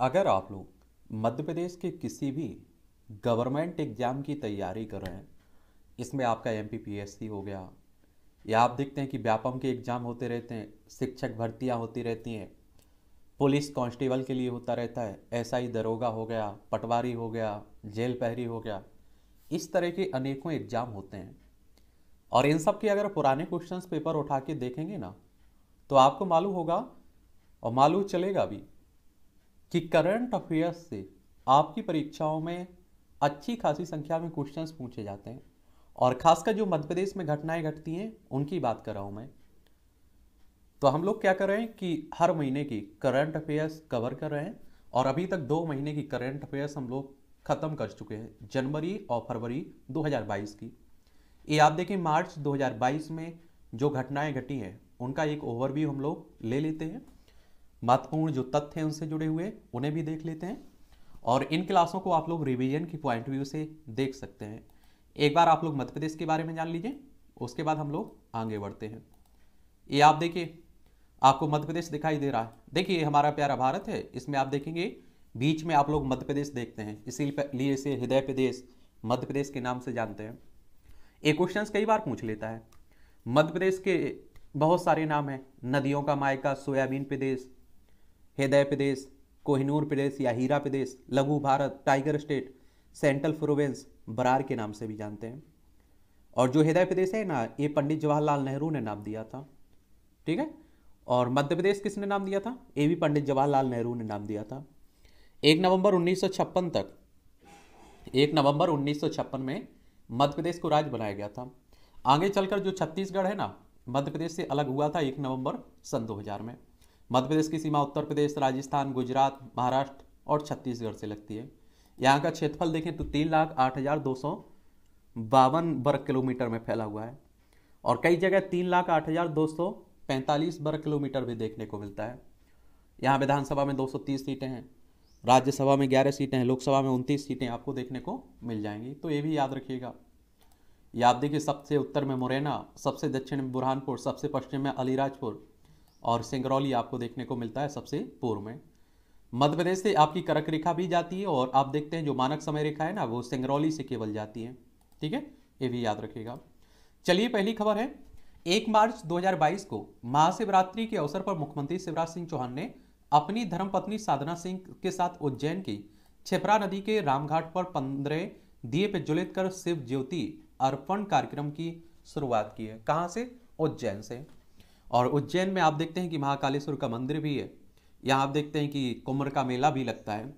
अगर आप लोग मध्य प्रदेश के किसी भी गवर्नमेंट एग्ज़ाम की तैयारी कर रहे हैं, इसमें आपका एमपीपीएससी हो गया, या आप देखते हैं कि व्यापम के एग्ज़ाम होते रहते हैं, शिक्षक भर्तियाँ होती रहती हैं, पुलिस कांस्टेबल के लिए होता रहता है, एसआई दरोगा हो गया, पटवारी हो गया, जेल पहरी हो गया, इस तरह के अनेकों एग्ज़ाम होते हैं। और इन सब के अगर पुराने क्वेश्चंस पेपर उठा के देखेंगे ना तो आपको मालूम होगा, और मालूम चलेगा भी कि करंट अफेयर्स से आपकी परीक्षाओं में अच्छी खासी संख्या में क्वेश्चंस पूछे जाते हैं। और खासकर जो मध्य प्रदेश में घटनाएँ घटती हैं, उनकी बात कर रहा हूँ मैं। तो हम लोग क्या कर रहे हैं कि हर महीने की करंट अफेयर्स कवर कर रहे हैं और अभी तक दो महीने की करंट अफेयर्स हम लोग ख़त्म कर चुके हैं, जनवरी और फरवरी 2022 की। ये आप देखें, मार्च 2022 में जो घटनाएँ घटी हैं, उनका एक ओवरव्यू हम लोग ले लेते हैं। महत्वपूर्ण जो तथ्य हैं उनसे जुड़े हुए, उन्हें भी देख लेते हैं और इन क्लासों को आप लोग रिवीजन की पॉइंट व्यू से देख सकते हैं। एक बार आप लोग मध्य प्रदेश के बारे में जान लीजिए, उसके बाद हम लोग आगे बढ़ते हैं। ये आप देखिए, आपको मध्य प्रदेश दिखाई दे रहा है। देखिए हमारा प्यारा भारत है। इसमें आप देखेंगे, बीच में आप लोग मध्य प्रदेश देखते हैं। इसीलिए इसे हृदय प्रदेश, मध्य प्रदेश के नाम से जानते हैं। ये क्वेश्चन कई बार पूछ लेता है। मध्य प्रदेश के बहुत सारे नाम हैं। नदियों का मायका, सोयाबीन प्रदेश हृदय प्रदेश, कोहिनूर प्रदेश या हीरा प्रदेश, लघु Bharat, tiger state, central provinces, Berar के नाम से भी जानते हैं। और जो हृदय प्रदेश है ना, ये पंडित जवाहरलाल नेहरू ने नाम दिया था। ठीक है? और मध्य प्रदेश किसने नाम दिया था? ये भी पंडित जवाहरलाल नेहरू ने नाम दिया था। एक नवंबर 1956 तक, एक नवंबर 1956 में मध्य प्रदेश को राज्य बनाया गया था। आगे चलकर जो छत्तीसगढ़ है ना, मध्य प्रदेश से अलग हुआ था एक नवंबर सन 2000 में। मध्य प्रदेश की सीमा उत्तर प्रदेश, राजस्थान, गुजरात, महाराष्ट्र और छत्तीसगढ़ से लगती है। यहाँ का क्षेत्रफल देखें तो तीन लाख आठ हज़ार दो सौ बावन वर्ग किलोमीटर में फैला हुआ है और कई जगह तीन लाख आठ हज़ार दो सौ पैंतालीस वर्ग किलोमीटर भी देखने को मिलता है। यहाँ विधानसभा में 230 सीटें हैं, राज्यसभा में 11 सीटें हैं, लोकसभा में उनतीस सीटें आपको देखने को मिल जाएँगी। तो ये भी याद रखिएगा। याद देखिए, सबसे उत्तर में मुरैना, सबसे दक्षिण में बुरहानपुर, सबसे पश्चिम में अलीराजपुर और सिंगरौली आपको देखने को मिलता है सबसे पूर्व में। मध्य प्रदेश से आपकी करक रेखा भी जाती है और आप देखते हैं जो मानक समय रेखा है ना, वो सिंगरौली से केवल जाती है। ठीक है? ये भी याद रखिएगा। चलिए, पहली खबर है। एक मार्च 2022 को महाशिवरात्रि के अवसर पर मुख्यमंत्री शिवराज सिंह चौहान ने अपनी धर्मपत्नी साधना सिंह के साथ उज्जैन की छिपरा नदी के रामघाट पर पंद्रह दिए प्रज्वलित कर शिव ज्योति अर्पण कार्यक्रम की शुरुआत की है। कहाँ से? उज्जैन से। और उज्जैन में आप देखते हैं कि महाकालेश्वर का मंदिर भी है। यहाँ आप देखते हैं कि कुमर का मेला भी लगता है।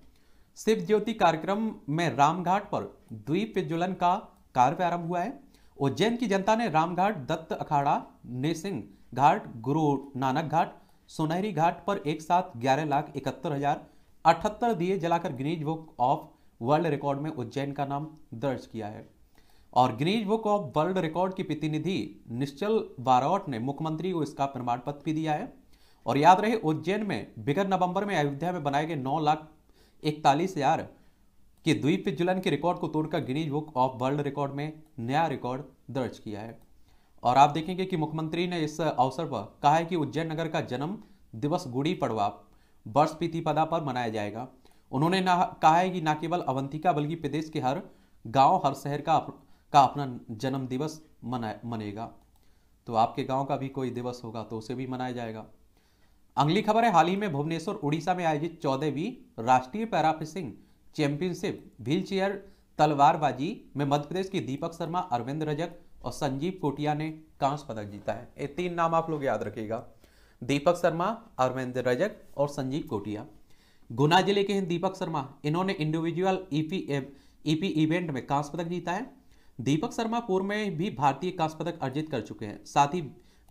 शिव ज्योति कार्यक्रम में रामघाट पर द्वीप प्रज्वलन का कार्य प्रारंभ हुआ है। उज्जैन की जनता ने रामघाट, दत्त अखाड़ा नेसिंग घाट, गुरु नानक घाट, सुनहरी घाट पर एक साथ ग्यारह लाख इकहत्तर हज़ार अठहत्तर दिए जलाकर Guinness Book of World Record में उज्जैन का नाम दर्ज किया है। और Guinness Book of World Record की प्रतिनिधि निश्चल बारोट ने मुख्यमंत्री को इसका प्रमाण पत्र भी दिया है। और याद रहे, उज्जैन में बिगत नवंबर में अयोध्या में बनाए गए नौ लाख इकतालीस हज़ार कि द्वीप ज्वलन के रिकॉर्ड को तोड़कर Guinness Book of World Record में नया रिकॉर्ड दर्ज किया है। और आप देखेंगे कि मुख्यमंत्री ने इस अवसर पर कहा है कि उज्जैन नगर का जन्म दिवस गुड़ी पड़वा वर्ष पदा पर मनाया जाएगा। उन्होंने ना कहा है कि न केवल अवंतिका, बल्कि प्रदेश के हर गाँव, हर शहर का का अपना जन्म दिवस मना मनेगा। तो आपके गाँव का भी कोई दिवस होगा तो उसे भी मनाया जाएगा। अगली खबर है, हाल ही में भुवनेश्वर, उड़ीसा में आयोजित चौदहवीं राष्ट्रीय para fishing championship wheelchair तलवारबाजी में मध्य प्रदेश की दीपक शर्मा, अरविंद रजक और संजीव कोटिया ने कांस्य पदक जीता है। ये तीन नाम आप लोग याद रखिएगा। दीपक शर्मा, अरविंद रजक और संजीव कोटिया। गुना ज़िले के हैं दीपक शर्मा। इन्होंने इंडिविजुअल ईपी ईपी इवेंट में कांस्य पदक जीता है। दीपक शर्मा पूर्व में भी भारतीय कांस्य पदक अर्जित कर चुके हैं। साथ ही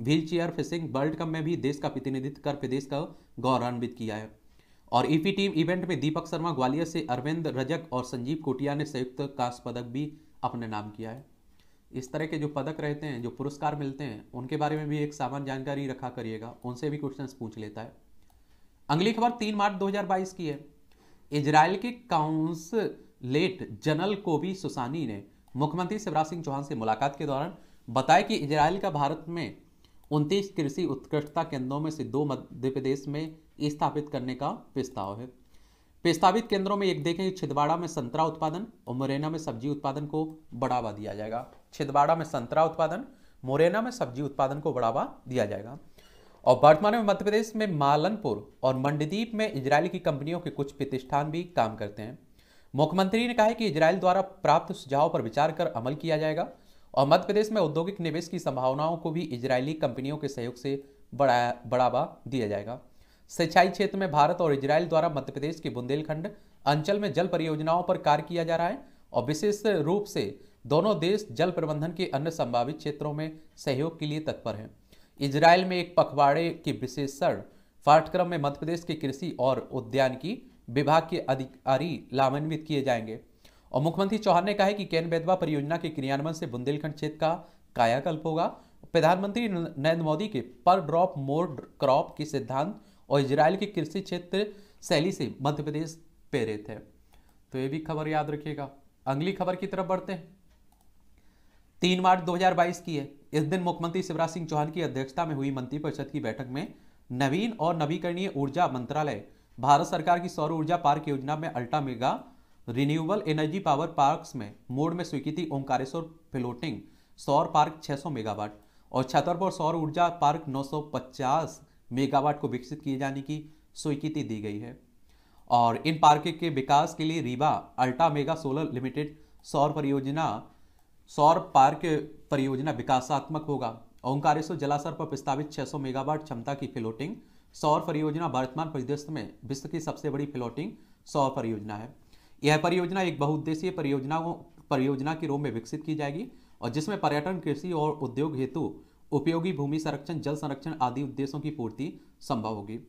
wheelchair fishing world cup में भी देश का प्रतिनिधित्व कर प्रदेश का गौरवान्वित किया है। और ईपी टीम इवेंट में दीपक शर्मा, ग्वालियर से अरविंद रजक और संजीव कोटिया ने संयुक्त कांस्य पदक भी अपने नाम किया है। इस तरह के जो पदक रहते हैं, जो पुरस्कार मिलते हैं, उनके बारे में भी एक सामान्य जानकारी रखा करिएगा, उनसे भी क्वेश्चन पूछ लेता है। अगली खबर तीन मार्च 2022 की है। इजराइल के काउंसलेट जनरल कोबी सुसानी ने मुख्यमंत्री शिवराज सिंह चौहान से मुलाकात के दौरान बताया कि इजराइल का भारत में उनतीस कृषि उत्कृष्टता केंद्रों में से दो मध्य प्रदेश में स्थापित करने का प्रस्ताव है। प्रस्तावित केंद्रों में एक देखें, छिदवाड़ा में संतरा उत्पादन और मुरैना में सब्ज़ी उत्पादन को बढ़ावा दिया जाएगा। छिदवाड़ा में संतरा उत्पादन, मुरैना में सब्ज़ी उत्पादन को बढ़ावा दिया जाएगा। और वर्तमान में मध्य प्रदेश में मालनपुर और मंडदीप में इजराइल की कंपनियों के कुछ प्रतिष्ठान भी काम करते हैं। मुख्यमंत्री ने कहा है कि इजराइल द्वारा प्राप्त सुझाव पर विचार कर अमल किया जाएगा और मध्य प्रदेश में औद्योगिक निवेश की संभावनाओं को भी इजरायली कंपनियों के सहयोग से बढ़ाया बढ़ावा दिया जाएगा। सिंचाई क्षेत्र में भारत और इजराइल द्वारा मध्य प्रदेश के बुंदेलखंड अंचल में जल परियोजनाओं पर कार्य किया जा रहा है और विशेष रूप से दोनों देश जल प्रबंधन के अन्य संभावित क्षेत्रों में सहयोग के लिए तत्पर हैं। इसराइल में एक पखवाड़े के विशेषण, पाठ्यक्रम में मध्य प्रदेश के कृषि और उद्यानिकी विभाग के अधिकारी लाभान्वित किए जाएँगे। और मुख्यमंत्री चौहान ने कहा है कि कैन बेदवा परियोजना के क्रियान्वयन से बुंदेलखंड क्षेत्र का कायाकल्प होगा। प्रधानमंत्री नरेंद्र मोदी के पर ड्रॉप मोर क्रॉप के सिद्धांत और इसराइल के कृषि क्षेत्र शैली से मध्य प्रदेश प्रेरित है। तो ये भी खबर याद रखिएगा। अगली खबर की तरफ़ बढ़ते हैं। तीन मार्च 2022 की है। इस दिन मुख्यमंत्री शिवराज सिंह चौहान की अध्यक्षता में हुई मंत्रिपरिषद की बैठक में नवीन और नवीकरणीय ऊर्जा मंत्रालय भारत सरकार की सौर ऊर्जा पार्क योजना में ultra mega renewable energy power parks में मोड में स्वीकृति ओंकारेश्वर फ्लोटिंग सौर पार्क 600 मेगावाट और छतरपुर सौर ऊर्जा पार्क 950 मेगावाट को विकसित किए जाने की स्वीकृति दी गई है। और इन पार्क के विकास के लिए Rewa ultra mega solar limited सौर परियोजना, सौर पार्क परियोजना विकासात्मक होगा। ओंकारेश्वर जलाशय पर प्रस्तावित 600 मेगावाट क्षमता की फ्लोटिंग सौर परियोजना वर्तमान परिदृश्य में विश्व की सबसे बड़ी फ्लोटिंग सौर परियोजना है। यह परियोजना एक बहुउद्देशीय परियोजना परियोजना के रूप में विकसित की जाएगी और जिसमें पर्यटन, कृषि और उद्योग हेतु उपयोगी भूमि संरक्षण, जल संरक्षण आदि उद्देश्यों की पूर्ति संभव होगी।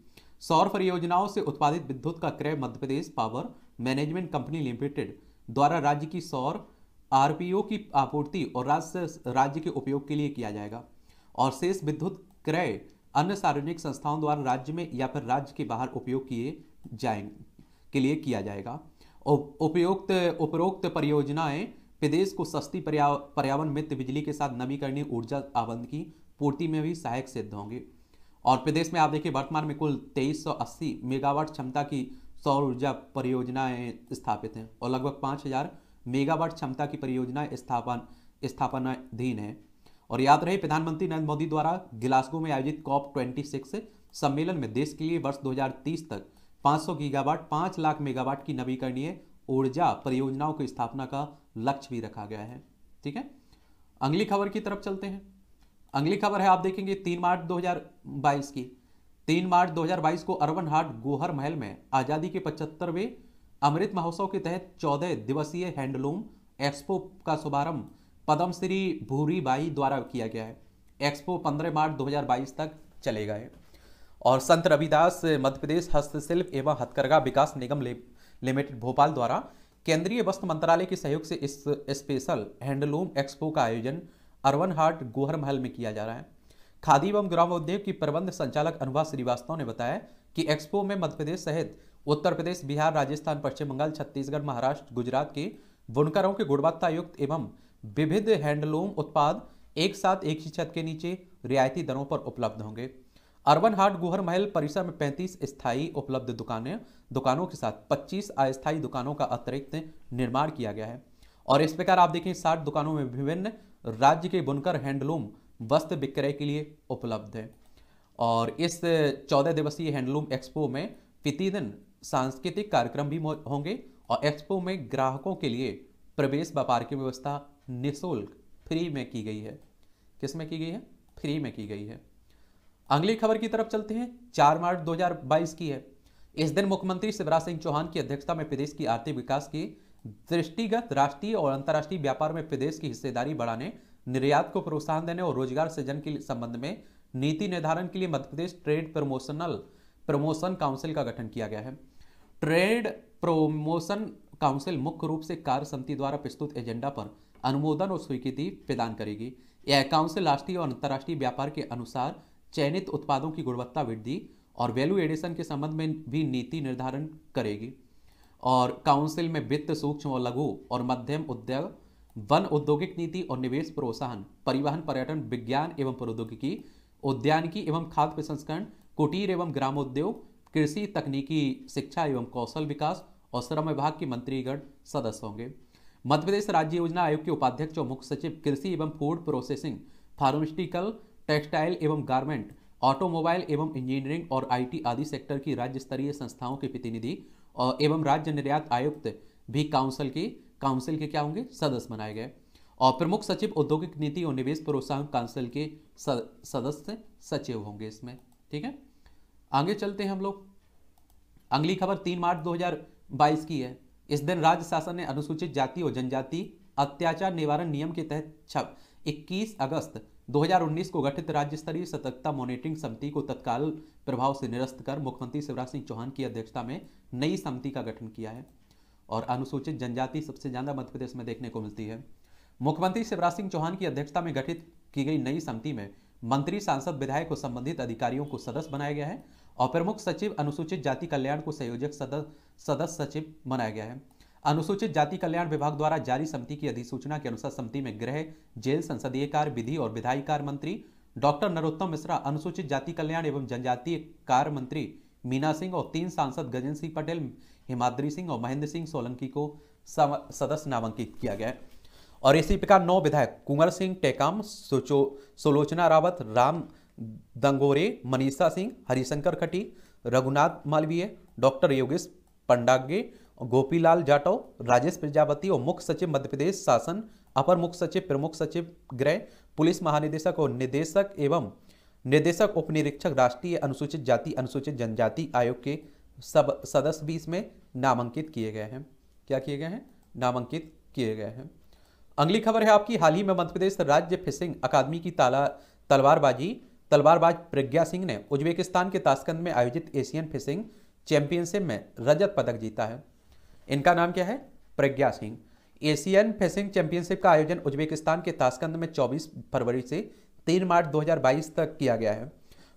सौर परियोजनाओं से उत्पादित विद्युत का क्रय Madhya Pradesh power management company limited द्वारा राज्य की सौर आरपीओ की आपूर्ति और राज्य राज्य के उपयोग के लिए किया जाएगा और शेष विद्युत क्रय अन्य सार्वजनिक संस्थाओं द्वारा राज्य में या फिर राज्य के बाहर उपयोग किए जाएँगे के लिए किया जाएगा। उपयुक्त, उपरोक्त परियोजनाएँ, प्रदेश को सस्ती पर्यावरण मित्र बिजली के साथ नवीकरणीय ऊर्जा आवंट की पूर्ति में भी सहायक सिद्ध होंगे। और प्रदेश में आप देखिए, वर्तमान में कुल 2380 मेगावाट क्षमता की सौर ऊर्जा परियोजनाएँ स्थापित हैं और लगभग 5000 मेगावाट क्षमता की परियोजनाएँ स्थापन, स्थापनाधीन है। और याद रहे, प्रधानमंत्री नरेंद्र मोदी द्वारा गिलासगो में आयोजित कॉप 26 सम्मेलन में देश के लिए वर्ष 2030 तक 500 गीगावाट 5 लाख मेगावाट की नवीकरणीय ऊर्जा परियोजनाओं की स्थापना का लक्ष्य भी रखा गया है। ठीक है? अगली खबर की तरफ़ चलते हैं। अगली खबर है, आप देखेंगे तीन मार्च 2022 की। तीन मार्च 2022 को अरवन हाट गोहर महल में आज़ादी के पचहत्तरवें अमृत महोत्सव के तहत चौदह दिवसीय हैंडलूम एक्सपो का शुभारंभ पद्मश्री भूरी बाई द्वारा किया गया है। एक्सपो 15 मार्च 2022 तक चलेगा है और संत रविदास मध्य प्रदेश हस्तशिल्प एवं हथकरघा विकास निगम लिमिटेड भोपाल द्वारा केंद्रीय वस्त्र मंत्रालय के सहयोग से इस स्पेशल हैंडलूम एक्सपो का आयोजन अरवन हाट गोहर महल में किया जा रहा है। खादी एवं ग्रामोद्योग की प्रबंध संचालक अनुभा श्रीवास्तव ने बताया कि एक्सपो में मध्य प्रदेश सहित उत्तर प्रदेश, बिहार, राजस्थान, पश्चिम बंगाल, छत्तीसगढ़, महाराष्ट्र, गुजरात के बुनकरों के गुणवत्ता युक्त एवं विविध हैंडलूम उत्पाद एक साथ एक ही छत के नीचे रियायती दरों पर उपलब्ध होंगे। अर्बन हाट गुहर महल परिसर में 35 स्थायी उपलब्ध दुकानें, दुकानों के साथ 25 अस्थायी दुकानों का अतिरिक्त निर्माण किया गया है। और इस प्रकार आप देखें 60 दुकानों में विभिन्न राज्य के बुनकर हैंडलूम वस्त्र विक्रय के लिए उपलब्ध है। और इस चौदह दिवसीय हैंडलूम एक्सपो में प्रतिदिन सांस्कृतिक कार्यक्रम भी होंगे और एक्सपो में ग्राहकों के लिए प्रवेश, व्यापार की व्यवस्था निःशुल्क फ्री में की गई है। किसमें की गई है? फ्री में की गई है। अगली खबर की तरफ़ चलते हैं। चार मार्च 2022 की है। इस दिन मुख्यमंत्री शिवराज सिंह चौहान की अध्यक्षता में प्रदेश की आर्थिक विकास की दृष्टिगत राष्ट्रीय और अंतर्राष्ट्रीय व्यापार में प्रदेश की हिस्सेदारी बढ़ाने, निर्यात को प्रोत्साहन देने और रोज़गार सृजन के संबंध में नीति निर्धारण के लिए Madhya Pradesh trade promotional, promotion council का गठन किया गया है। ट्रेड प्रमोशन काउंसिल मुख्य रूप से कार्य समिति द्वारा प्रस्तुत एजेंडा पर अनुमोदन और स्वीकृति प्रदान करेगी। यह काउंसिल राष्ट्रीय और अंतर्राष्ट्रीय व्यापार के अनुसार चयनित उत्पादों की गुणवत्ता वृद्धि और वैल्यू एडिशन के संबंध में भी नीति निर्धारण करेगी। और काउंसिल में वित्त, सूक्ष्म और लघु और मध्यम उद्योग, वन औद्योगिक नीति और निवेश प्रोत्साहन, परिवहन, पर्यटन, विज्ञान एवं प्रौद्योगिकी, उद्यानिकी एवं खाद्य प्रसंस्करण, कुटीर एवं ग्रामोद्योग, कृषि, तकनीकी, शिक्षा एवं कौशल विकास और श्रम विभाग के मंत्रीगण सदस्य होंगे। मध्य प्रदेश राज्य योजना आयोग के उपाध्यक्ष और मुख्य सचिव कृषि एवं फ़ूड प्रोसेसिंग फार्मास्यूटिकल, टेक्सटाइल एवं गारमेंट, ऑटोमोबाइल एवं इंजीनियरिंग और आईटी आदि सेक्टर की राज्य स्तरीय संस्थाओं के प्रतिनिधि एवं राज्य निर्यात आयुक्त भी काउंसिल के काउंसिल के क्या होंगे? सदस्य बनाए गए। और प्रमुख सचिव औद्योगिक नीति और निवेश प्रोत्साहन काउंसिल के सदस्य सचिव होंगे इसमें। ठीक है? आगे चलते हैं हम लोग। अगली खबर तीन मार्च 2022 की है। इस दिन राज्य शासन ने अनुसूचित जाति और जनजाति अत्याचार निवारण नियम के तहत इक्कीस अगस्त 2019 को गठित राज्य स्तरीय सतर्कता मॉनिटरिंग समिति को तत्काल प्रभाव से निरस्त कर मुख्यमंत्री शिवराज सिंह चौहान की अध्यक्षता में नई समिति का गठन किया है और अनुसूचित जनजाति सबसे ज़्यादा मध्य प्रदेश में देखने को मिलती है। मुख्यमंत्री शिवराज सिंह चौहान की अध्यक्षता में गठित की गई नई समिति में मंत्री, सांसद, विधायक और संबंधित अधिकारियों को सदस्य बनाया गया है और प्रमुख सचिव अनुसूचित जाति कल्याण को संयोजक सदस्य सचिव बनाया गया है। अनुसूचित जाति कल्याण विभाग द्वारा जारी समिति की अधिसूचना के अनुसार समिति में गृह, जेल, संसदीय कार्य, विधि और विधायी कार्य मंत्री डॉक्टर नरोत्तम मिश्रा, अनुसूचित जाति कल्याण एवं जनजातीय कार्य मंत्री मीना सिंह और तीन सांसद गजेंद्र सिंह पटेल, हिमाद्री सिंह और महेंद्र सिंह सोलंकी को सदस्य नामांकित किया गया और इसी प्रकार नौ विधायक कुंवर सिंह टेकाम सुलोचना रावत, राम दंगोरे, मनीषा सिंह, हरिशंकर खटी, रघुनाथ मालवीय, डॉक्टर योगेश पंडागे, गोपीलाल जाटव, राजेश प्रजापति और मुख्य सचिव मध्य प्रदेश शासन, अपर मुख्य सचिव, प्रमुख सचिव गृह, पुलिस महानिदेशक और निदेशक एवं निदेशक उप निरीक्षक राष्ट्रीय अनुसूचित जाति, अनुसूचित जनजाति आयोग के सब सदस्य भी इसमें नामांकित किए गए हैं। क्या किए गए हैं? नामांकित किए गए हैं। अगली खबर है आपकी, हाल ही में मध्य प्रदेश राज्य फिशिंग अकादमी की ताला, तलवारबाजी। तलवारबाज प्रज्ञा सिंह ने उज्बेकिस्तान के ताशकंद में आयोजित एशियन फिशिंग चैंपियनशिप में रजत पदक जीता है। इनका नाम क्या है? Pragya Singh. Asian fishing championship का आयोजन उज्बेकिस्तान के ताशकंद में 24 फरवरी से 3 मार्च 2022 तक किया गया है।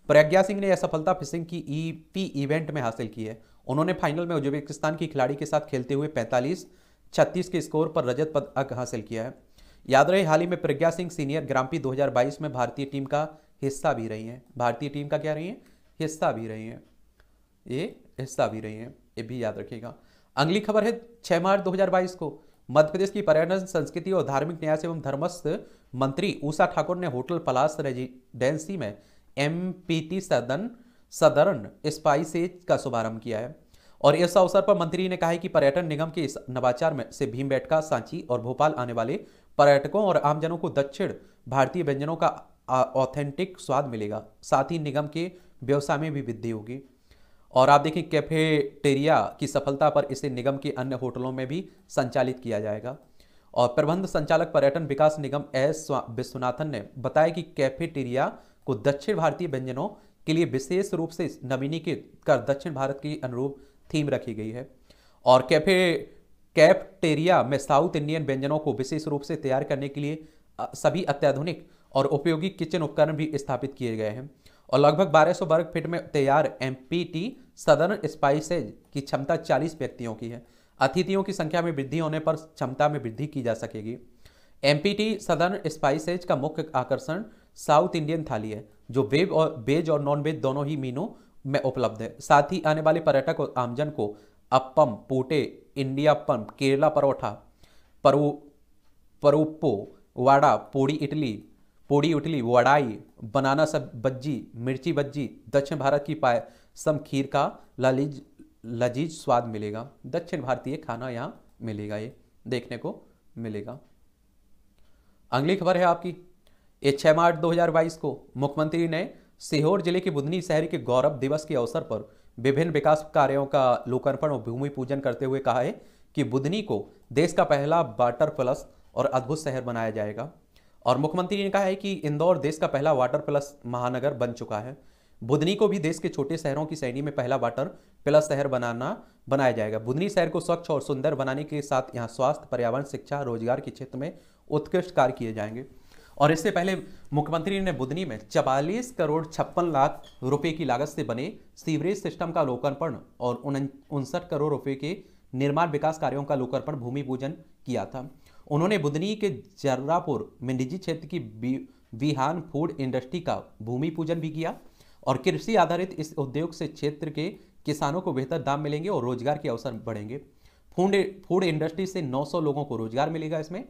प्रज्ञा सिंह ने यह सफलता फिशिंग की ईपी इवेंट में हासिल की है। उन्होंने फाइनल में उज्बेकिस्तान की खिलाड़ी के साथ खेलते हुए 45 36 के स्कोर पर रजत पदक हासिल किया है। याद रहे, हाल ही में प्रज्ञा सिंह सीनियर ग्राम्पी 2022 में भारतीय टीम का हिस्सा भी रही हैं। भारतीय टीम का क्या रही है? हिस्सा भी रही हैं। ये हिस्सा भी रही हैं। ये भी याद रखिएगा। अगली खबर है 6 मार्च 2022 को। मध्य प्रदेश की पर्यटन, संस्कृति और धार्मिक न्यास एवं धर्मस्थ मंत्री उषा ठाकुर ने होटल पलास रेजिडेंसी में एमपीटी सदन सदर्न स्पाइसेज का शुभारंभ किया है। और इस अवसर पर मंत्री ने कहा है कि पर्यटन निगम के इस नवाचार में से भीमबेटका, सांची और भोपाल आने वाले पर्यटकों और आमजनों को दक्षिण भारतीय व्यंजनों का ऑथेंटिक स्वाद मिलेगा। साथ ही निगम के व्यवसाय में भी वृद्धि होगी। और आप देखें कैफेटेरिया की सफलता पर इसे निगम के अन्य होटलों में भी संचालित किया जाएगा। और प्रबंध संचालक पर्यटन विकास निगम एस विश्वनाथन ने बताया कि कैफेटेरिया को दक्षिण भारतीय व्यंजनों के लिए विशेष रूप से नवीनीकृत कर दक्षिण भारत के अनुरूप थीम रखी गई है। और कैफ़े कैफेटेरिया में साउथ इंडियन व्यंजनों को विशेष रूप से तैयार करने के लिए सभी अत्याधुनिक और उपयोगी किचन उपकरण भी स्थापित किए गए हैं। और लगभग 1200 वर्ग फीट में तैयार एमपीटी सदर्न स्पाइसेज की क्षमता 40 व्यक्तियों की है। अतिथियों की संख्या में वृद्धि होने पर क्षमता में वृद्धि की जा सकेगी। एमपीटी सदर्न स्पाइसेज का मुख्य आकर्षण साउथ इंडियन थाली है, जो वेब और वेज और नॉन वेज दोनों ही मीनों में उपलब्ध है। साथ ही आने वाले पर्यटक और आमजन को अप्पम पोटे इंडियापम केरला परोठा, परू, परूपो, वाड़ा, पोड़ी इडली पोड़ी इडली वड़ाई, बनाना सब बज्जी, मिर्ची बज्जी, दक्षिण भारत की पाए, सम खीर का ललीज, लजीज स्वाद मिलेगा। दक्षिण भारतीय खाना यहाँ मिलेगा, ये देखने को मिलेगा। अगली खबर है आपकी। ये छह मार्च 2022 को मुख्यमंत्री ने सीहोर ज़िले के बुधनी शहर के गौरव दिवस के अवसर पर विभिन्न विकास कार्यों का लोकार्पण और भूमि पूजन करते हुए कहा है कि बुधनी को देश का पहला वाटर प्लस और अद्भुत शहर बनाया जाएगा। और मुख्यमंत्री ने कहा है कि इंदौर देश का पहला वाटर प्लस महानगर बन चुका है। बुधनी को भी देश के छोटे शहरों की श्रेणी में पहला वाटर प्लस शहर बनाना, बनाया जाएगा। बुधनी शहर को स्वच्छ और सुंदर बनाने के साथ यहाँ स्वास्थ्य, पर्यावरण, शिक्षा, रोज़गार के क्षेत्र में उत्कृष्ट कार्य किए जाएँगे। और इससे पहले मुख्यमंत्री ने बुधनी में चवालीस करोड़ छप्पन लाख रुपए की लागत से बने सीवरेज सिस्टम का लोकार्पण और उनसठ करोड़ रुपए के निर्माण विकास कार्यों का लोकार्पण, भूमि पूजन किया था। उन्होंने बुधनी के जर्रापुर में निजी क्षेत्र की विहान फ़ूड इंडस्ट्री का भूमि पूजन भी किया और कृषि आधारित इस उद्योग से क्षेत्र के किसानों को बेहतर दाम मिलेंगे और रोज़गार के अवसर बढ़ेंगे। फ़ूड फ़ूड इंडस्ट्री से 900 लोगों को रोज़गार मिलेगा इसमें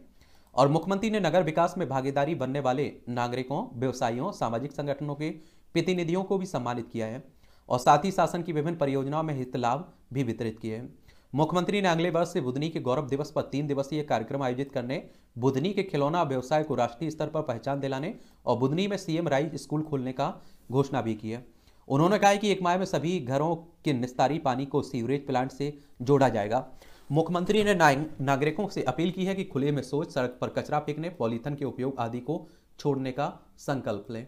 और मुख्यमंत्री ने नगर विकास में भागीदारी बनने वाले नागरिकों, व्यवसायियों, सामाजिक संगठनों के प्रतिनिधियों को भी सम्मानित किया है और साथ ही शासन की विभिन्न परियोजनाओं में हित लाभ भी वितरित किए हैं। मुख्यमंत्री ने अगले वर्ष से बुधनी के गौरव दिवस पर तीन दिवसीय कार्यक्रम आयोजित करने, बुधनी के खिलौना व्यवसाय को राष्ट्रीय स्तर पर पहचान दिलाने और बुधनी में सीएम राइज स्कूल खोलने का घोषणा भी की है। उन्होंने कहा कि एक माह में सभी घरों के निस्तारी पानी को सीवरेज प्लांट से जोड़ा जाएगा। मुख्यमंत्री ने नागरिकों से अपील की है कि खुले में सोच सड़क पर कचरा फेंकने, पॉलीथन के उपयोग आदि को छोड़ने का संकल्प लें।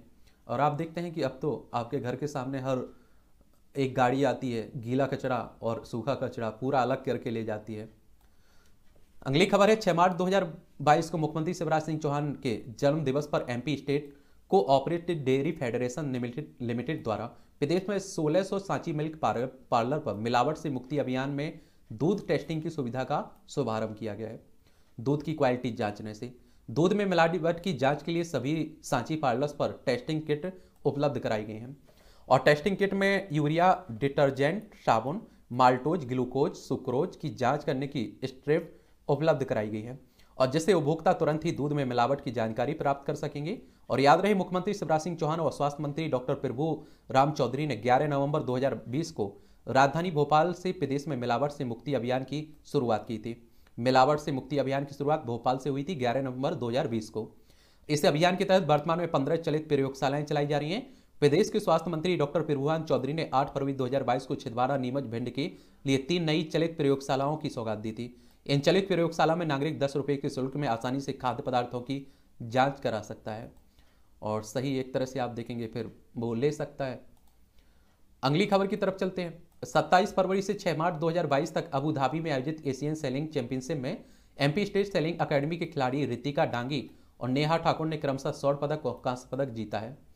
और आप देखते हैं कि अब तो आपके घर के सामने हर एक गाड़ी आती है, गीला कचरा और सूखा कचरा, पूरा अलग करके ले जाती है। अगली खबर है 6 मार्च 2022 को मुख्यमंत्री शिवराज सिंह चौहान के जन्म दिवस पर MP state co operated dairy federation limited limited द्वारा प्रदेश में 1600 सांची मिल्क पार्लर पर मिलावट से मुक्ति अभियान में दूध टेस्टिंग की सुविधा का शुभारंभ किया गया है। दूध की क्वालिटी जांचने से, दूध में मिलावट की जाँच के लिए सभी सांची पार्लर्स पर टेस्टिंग किट उपलब्ध कराई गई हैं। और टेस्टिंग किट में यूरिया, डिटर्जेंट, साबुन, माल्टोज, ग्लूकोज, सुक्रोज की जाँच करने की स्ट्रिप उपलब्ध कराई गई है और जिससे उपभोक्ता तुरंत ही दूध में मिलावट की जानकारी प्राप्त कर सकेंगे। और याद रहे, मुख्यमंत्री शिवराज सिंह चौहान और स्वास्थ्य मंत्री डॉक्टर प्रभु राम चौधरी ने 11 नवंबर 2020 को राजधानी भोपाल से प्रदेश में मिलावट से मुक्ति अभियान की शुरुआत की थी। मिलावट से मुक्ति अभियान की शुरुआत भोपाल से हुई थी 11 नवंबर 2020 को। इस अभियान के तहत वर्तमान में पंद्रह चलित प्रयोगशालाएँ चलाई जा रही हैं प्रदेश के स्वास्थ्य मंत्री डॉक्टर प्रभुवान चौधरी ने 8 फरवरी 2022 को छिदवाड़ा नीमच भिंड के लिए तीन नई चलित प्रयोगशालाओं की सौगात दी थी। इन चलित प्रयोगशाला में नागरिक दस रुपये के शुल्क में आसानी से खाद्य पदार्थों की जाँच करा सकता है। और सही एक तरह से आप देखेंगे, फिर वो ले सकता है। अगली खबर की तरफ़ चलते हैं। 27 फरवरी से 6 मार्च 2022 तक अबू धाबी में आयोजित एशियन सेलिंग चैंपियनशिप में एमपी स्टेट सेलिंग अकेडमी के खिलाड़ी रितिका डांगी और नेहा ठाकुर ने क्रमशः स्वर्ण पदक और कांस्य पदक जीता है।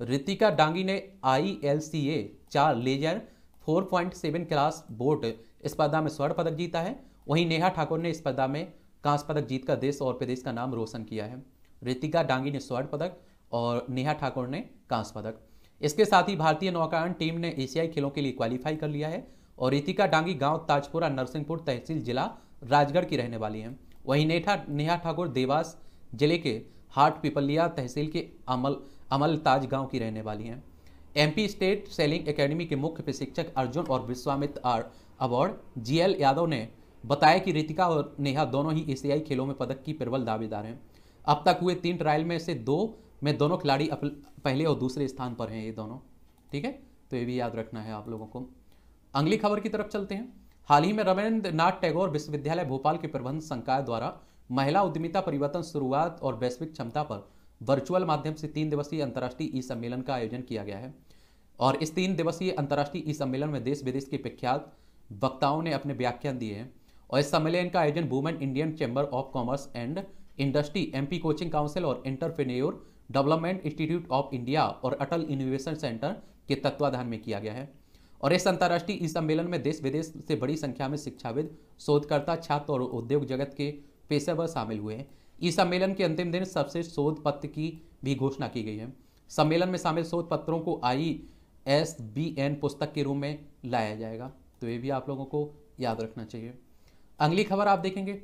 रितिका डांगी ने आई एल सी ए चार लेजर 4.7 क्लास बोट स्पर्धा में स्वर्ण पदक जीता है। वहीं नेहा ठाकुर ने स्पर्धा में कांस्य पदक जीतकर देश और प्रदेश का नाम रोशन किया है। रितिका डांगी ने स्वर्ण पदक और नेहा ठाकुर ने कांस्य पदक। इसके साथ ही भारतीय नौकायन टीम ने एशियाई खेलों के लिए क्वालिफाई कर लिया है और रितिका डांगी गाँव ताजपुरा नरसिंहपुर तहसील जिला राजगढ़ की रहने वाली हैं। वहीं नेठा नेहा ठाकुर देवास ज़िले के हाट पिपलिया तहसील के अमल अमल ताज गाँव की रहने वाली हैं। एमपी स्टेट सेलिंग एकेडमी के मुख्य प्रशिक्षक अर्जुन और विश्वामित्र अवार्ड। जीएल यादव ने बताया कि रितिका और नेहा दोनों ही एशियाई खेलों में पदक की प्रबल दावेदार हैं। अब तक हुए तीन ट्रायल में से दो में दोनों खिलाड़ी पहले और दूसरे स्थान पर हैं ये दोनों। ठीक है? तो ये भी याद रखना है आप लोगों को। अगली खबर की तरफ़ चलते हैं। हाल ही में रविंद्र नाथ टैगोर विश्वविद्यालय भोपाल के प्रबंध संकाय द्वारा महिला उद्यमिता परिवर्तन शुरुआत और वैश्विक क्षमता पर वर्चुअल माध्यम से तीन दिवसीय अंतर्राष्ट्रीय ई सम्मेलन का आयोजन किया गया है। और इस तीन दिवसीय अंतर्राष्ट्रीय ई सम्मेलन में देश विदेश के प्रख्यात वक्ताओं ने अपने व्याख्यान दिए हैं। और इस सम्मेलन का आयोजन women Indian chamber of commerce and industry MP coaching council और entrepreneur development institute of India और अटल इनोवेशन सेंटर के तत्वाधान में किया गया है। और इस अंतर्राष्ट्रीय ई सम्मेलन में देश विदेश से बड़ी संख्या में शिक्षाविद, शोधकर्ता, छात्र और उद्योग जगत के पेशेवर शामिल हुए हैं। इस सम्मेलन के अंतिम दिन सबसे शोध पत्र की भी घोषणा की गई है। सम्मेलन में शामिल शोध पत्रों को आई एस बी एन पुस्तक के रूप में लाया जाएगा। तो ये भी आप लोगों को याद रखना चाहिए। अगली खबर आप देखेंगे।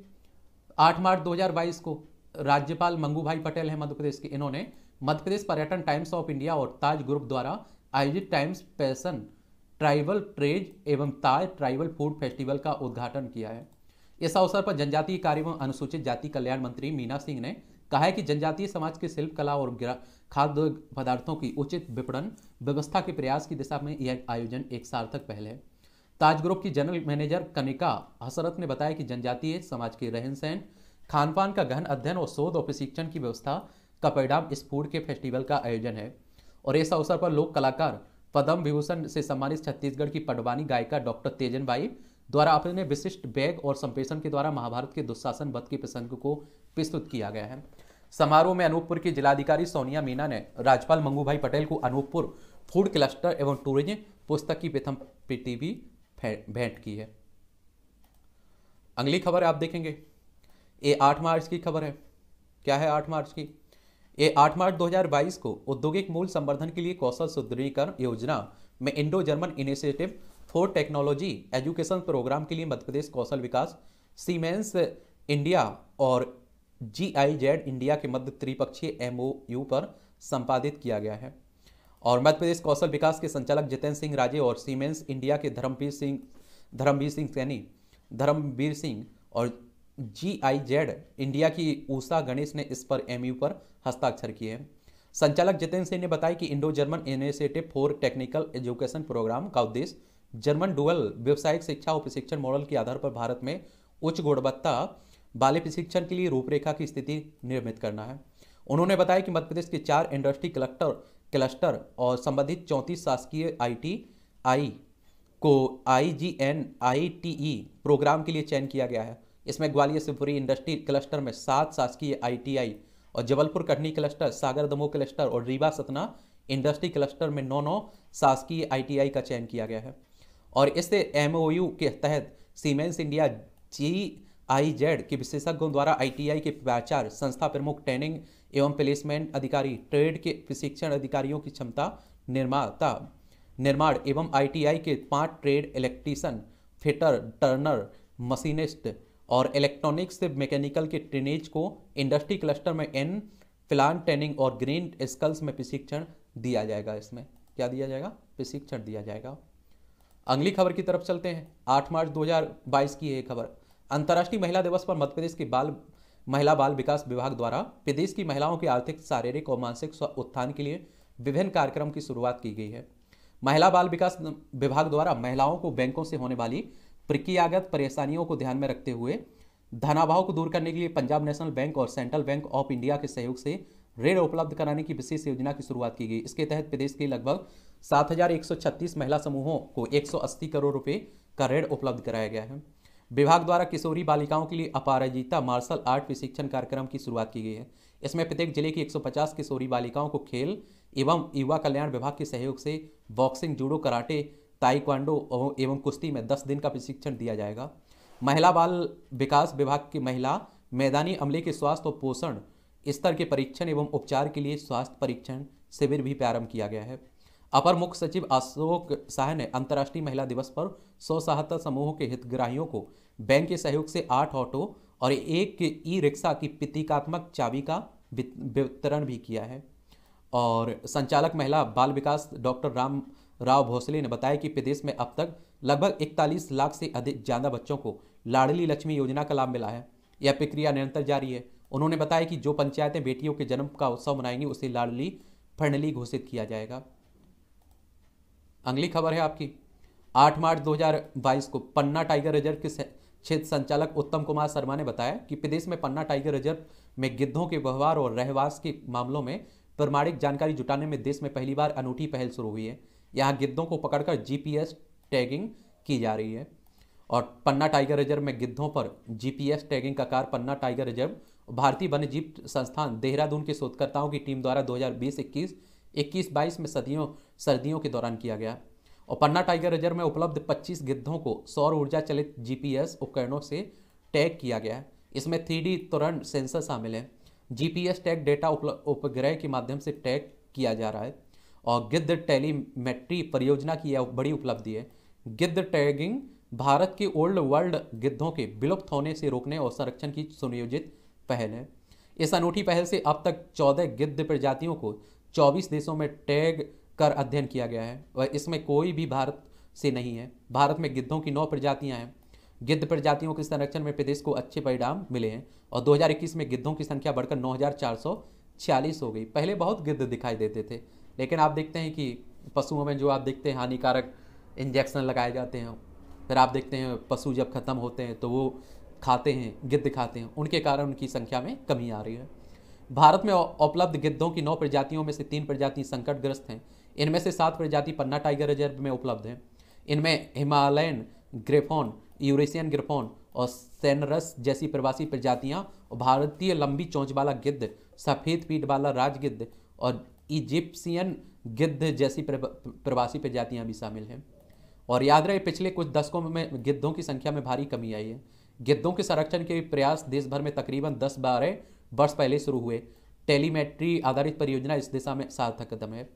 8 मार्च 2022 को राज्यपाल मंगू भाई पटेल हैं मध्य प्रदेश के। इन्होंने मध्य प्रदेश पर्यटन टाइम्स ऑफ़ इंडिया और ताज ग्रुप द्वारा आयोजित टाइम्स पैसन ट्राइबल ट्रेज एवं ताज ट्राइबल फ़ूड फेस्टिवल का उद्घाटन किया है। इस अवसर पर जनजातीय कार्य एवं अनुसूचित जाति कल्याण मंत्री मीना सिंह ने कहा है कि जनजातीय समाज के शिल्प, कला और खाद्य पदार्थों की उचित विपणन व्यवस्था के प्रयास की दिशा में यह आयोजन एक सार्थक पहल है। ताज ग्रुप की जनरल मैनेजर कनिका हसरत ने बताया कि जनजातीय समाज के रहन सहन खान पान का गहन अध्ययन और शोध और प्रशिक्षण की व्यवस्था का परिणाम इस फ़ूड के फेस्टिवल का आयोजन है और इस अवसर पर लोक कलाकार पद्म विभूषण से सम्मानित छत्तीसगढ़ की पडवानी गायिका डॉक्टर तेजन बाई द्वारा अपने विशिष्ट बैग और संप्रेषण के द्वारा महाभारत के दुशासन वध के प्रसंग को प्रस्तुत किया गया है। समारोह में अनूपपुर की जिलाधिकारी सोनिया मीना ने राज्यपाल मंगू भाई पटेल को अनूपपुर फ़ूड क्लस्टर एवं टूरिज़्म पुस्तक की प्रथम प्रति भी भेंट की है। अगली खबर आप देखेंगे। ये आठ मार्च की खबर है। क्या है आठ मार्च की? ये आठ मार्च 2022 को औद्योगिक मूल संवर्धन के लिए कौशल सुदृढ़ीकरण योजना में Indo German initiative for technology education programme के लिए मध्य प्रदेश कौशल विकास, सीमेंस इंडिया और जी आई जेड इंडिया के मध्य त्रिपक्षीय एमओयू पर संपादित किया गया है। और मध्य प्रदेश कौशल विकास के संचालक जितेंद्र सिंह राजे और सीमेंस इंडिया के धर्मवीर सिंह धर्मवीर सिंह सैनी, धर्मवीर सिंह और जी आई जेड इंडिया की ऊषा गणेश ने इस पर एमयू पर हस्ताक्षर किए हैं। संचालक जितेंद्र सिंह ने बताया कि Indo German initiative for technical education programme का उद्देश्य जर्मन डुअल व्यावसायिक शिक्षा और प्रशिक्षण मॉडल के आधार पर भारत में उच्च गुणवत्ता बाल्य प्रशिक्षण के लिए रूपरेखा की स्थिति निर्मित करना है। उन्होंने बताया कि मध्य प्रदेश के चार इंडस्ट्री कलेक्टर, क्लस्टर और संबंधित चौंतीस शासकीय आई आई को I G N I T E programme के लिए चयन किया गया है। इसमें ग्वालियर शिवपुरी इंडस्ट्री क्लस्टर में सात शासकीय आई टी आई और जबलपुर कटनी क्लस्टर, सागर दमोह क्लस्टर और रीवा सतना इंडस्ट्री क्लस्टर में नौ नौ शासकीय आईटीआई का चयन किया गया है। और इस एमओयू के तहत Siemens India G I Z के विशेषज्ञों द्वारा आईटीआई के प्राचार्य संस्था प्रमुख ट्रेनिंग एवं प्लेसमेंट अधिकारी, ट्रेड के प्रशिक्षण अधिकारियों की क्षमता निर्माता, निर्माण एवं आईटीआई के पाँच trade electrician, fitter, turner, machinist और इलेक्ट्रॉनिक्स से मैकेनिकल के ट्रेनेज को इंडस्ट्री क्लस्टर में एन प्लान ट्रेनिंग और ग्रीन स्कल्स में प्रशिक्षण दिया जाएगा इसमें। क्या दिया जाएगा? प्रशिक्षण दिया जाएगा। अगली खबर की तरफ़ चलते हैं। 8 मार्च 2022 की यह खबर। अंतर्राष्ट्रीय महिला दिवस पर मध्य प्रदेश के बाल, महिला बाल विकास विभाग द्वारा प्रदेश की महिलाओं के आर्थिक, शारीरिक और मानसिक उत्थान के लिए विभिन्न कार्यक्रम की शुरुआत की गई है। महिला बाल विकास विभाग द्वारा महिलाओं को बैंकों से होने वाली प्रक्रियागत परेशानियों को ध्यान में रखते हुए धनाभाव को दूर करने के लिए पंजाब नेशनल बैंक और सेंट्रल बैंक ऑफ़ इंडिया के सहयोग से ऋण उपलब्ध कराने की विशेष योजना की शुरुआत की गई। इसके तहत प्रदेश के लगभग 7,136 महिला समूहों को 180 करोड़ रुपए का ऋण उपलब्ध कराया गया है। विभाग द्वारा किशोरी बालिकाओं के लिए अपराजिता मार्शल आर्ट प्रशिक्षण कार्यक्रम की शुरुआत की गई है। इसमें प्रत्येक ज़िले की 150 किशोरी बालिकाओं को खेल एवं युवा कल्याण विभाग के सहयोग से बॉक्सिंग जूडो कराटे ताइक्वांडो एवं कुश्ती में 10 दिन का प्रशिक्षण दिया जाएगा। महिला बाल विकास विभाग की महिला मैदानी अमले के स्वास्थ्य और पोषण स्तर के परीक्षण एवं उपचार के लिए स्वास्थ्य परीक्षण शिविर भी प्रारंभ किया गया है। अपर मुख्य सचिव अशोक शाह ने अंतर्राष्ट्रीय महिला दिवस पर सौ सहायता समूहों के हितग्राहियों को बैंक के सहयोग से आठ ऑटो और एक ई रिक्शा की प्रतीकात्मक चाबी का वितरण भी किया है। और संचालक महिला बाल विकास डॉक्टर राम राव भोसले ने बताया कि प्रदेश में अब तक लगभग इकतालीस लाख से अधिक ज़्यादा बच्चों को लाडली लक्ष्मी योजना का लाभ मिला है। यह प्रक्रिया निरंतर जारी है उन्होंने बताया कि जो पंचायतें बेटियों के जन्म का उत्सव मनाएँगी, उसे लाडली फंडली घोषित किया जाएगा। अगली खबर है आपकी। 8 मार्च 2022 को पन्ना टाइगर रिज़र्व के क्षेत्र संचालक उत्तम कुमार शर्मा ने बताया कि प्रदेश में पन्ना टाइगर रिज़र्व में गिद्धों के व्यवहार और रहवास के मामलों में प्रमाणिक जानकारी जुटाने में देश में पहली बार अनूठी पहल शुरू हुई है। यहाँ गिद्धों को पकड़कर जीपीएस टैगिंग की जा रही है और पन्ना टाइगर रिज़र्व में गिद्धों पर जीपीएस टैगिंग का कार्य पन्ना टाइगर रिज़र्व भारतीय वन्य जीव संस्थान देहरादून के शोधकर्ताओं की टीम द्वारा 2020-21 21-22 में सदियों, सर्दियों के दौरान किया गया। और पन्ना टाइगर रिज़र्व में उपलब्ध 25 गिद्धों को सौर ऊर्जा चलित जीपीएस उपकरणों से टैग किया गया। है इसमें थ्री तुरंत सेंसर शामिल है। जीपीएस टैग डेटा उपग्रह के माध्यम से टैग किया जा रहा है और गिद्ध टेलीमेट्री परियोजना की यह बड़ी उपलब्धि है। गिद्ध टैगिंग भारत के ओल्ड वर्ल्ड गिद्धों के विलुप्त होने से रोकने और संरक्षण की सुनियोजित पहल है। इस अनूठी पहल से अब तक चौदह गिद्ध प्रजातियों को 24 देशों में टैग कर अध्ययन किया गया है और इसमें कोई भी भारत से नहीं है। भारत में गिद्धों की नौ प्रजातियाँ हैं। गिद्ध प्रजातियों के संरक्षण में प्रदेश को अच्छे परिणाम मिले हैं और 2021 में गिद्धों की संख्या बढ़कर नौ हज़ार चार सौ छियालीस हो गई। पहले बहुत गिद्ध दिखाई देते थे, लेकिन आप देखते हैं कि पशुओं में जो आप देखते हैं हानिकारक इंजेक्शन लगाए जाते हैं, फिर आप देखते हैं पशु जब ख़त्म होते हैं तो वो खाते हैं, गिद्ध खाते हैं, उनके कारण उनकी संख्या में कमी आ रही है। भारत में उपलब्ध गिद्धों की नौ प्रजातियों में से तीन प्रजाति संकटग्रस्त हैं। इनमें से सात प्रजाति पन्ना टाइगर रिज़र्व में उपलब्ध हैं। इनमें हिमालयन ग्रेफोन, यूरेशियन ग्रेफोन और सेनरस जैसी प्रवासी प्रजातियाँ और भारतीय लंबी चोंच वाला गिद्ध, सफ़ेद पीठ वाला राजगिद्ध और इजिप्सियन गिद्ध जैसी प्रवासी प्रजातियाँ भी शामिल हैं। और याद रहे, पिछले कुछ दशकों में गिद्धों की संख्या में भारी कमी आई है। गिद्धों के संरक्षण के प्रयास देश भर में तकरीबन दस बारह वर्ष पहले शुरू हुए। टेलीमेट्री आधारित परियोजना इस दिशा में सार्थक कदम है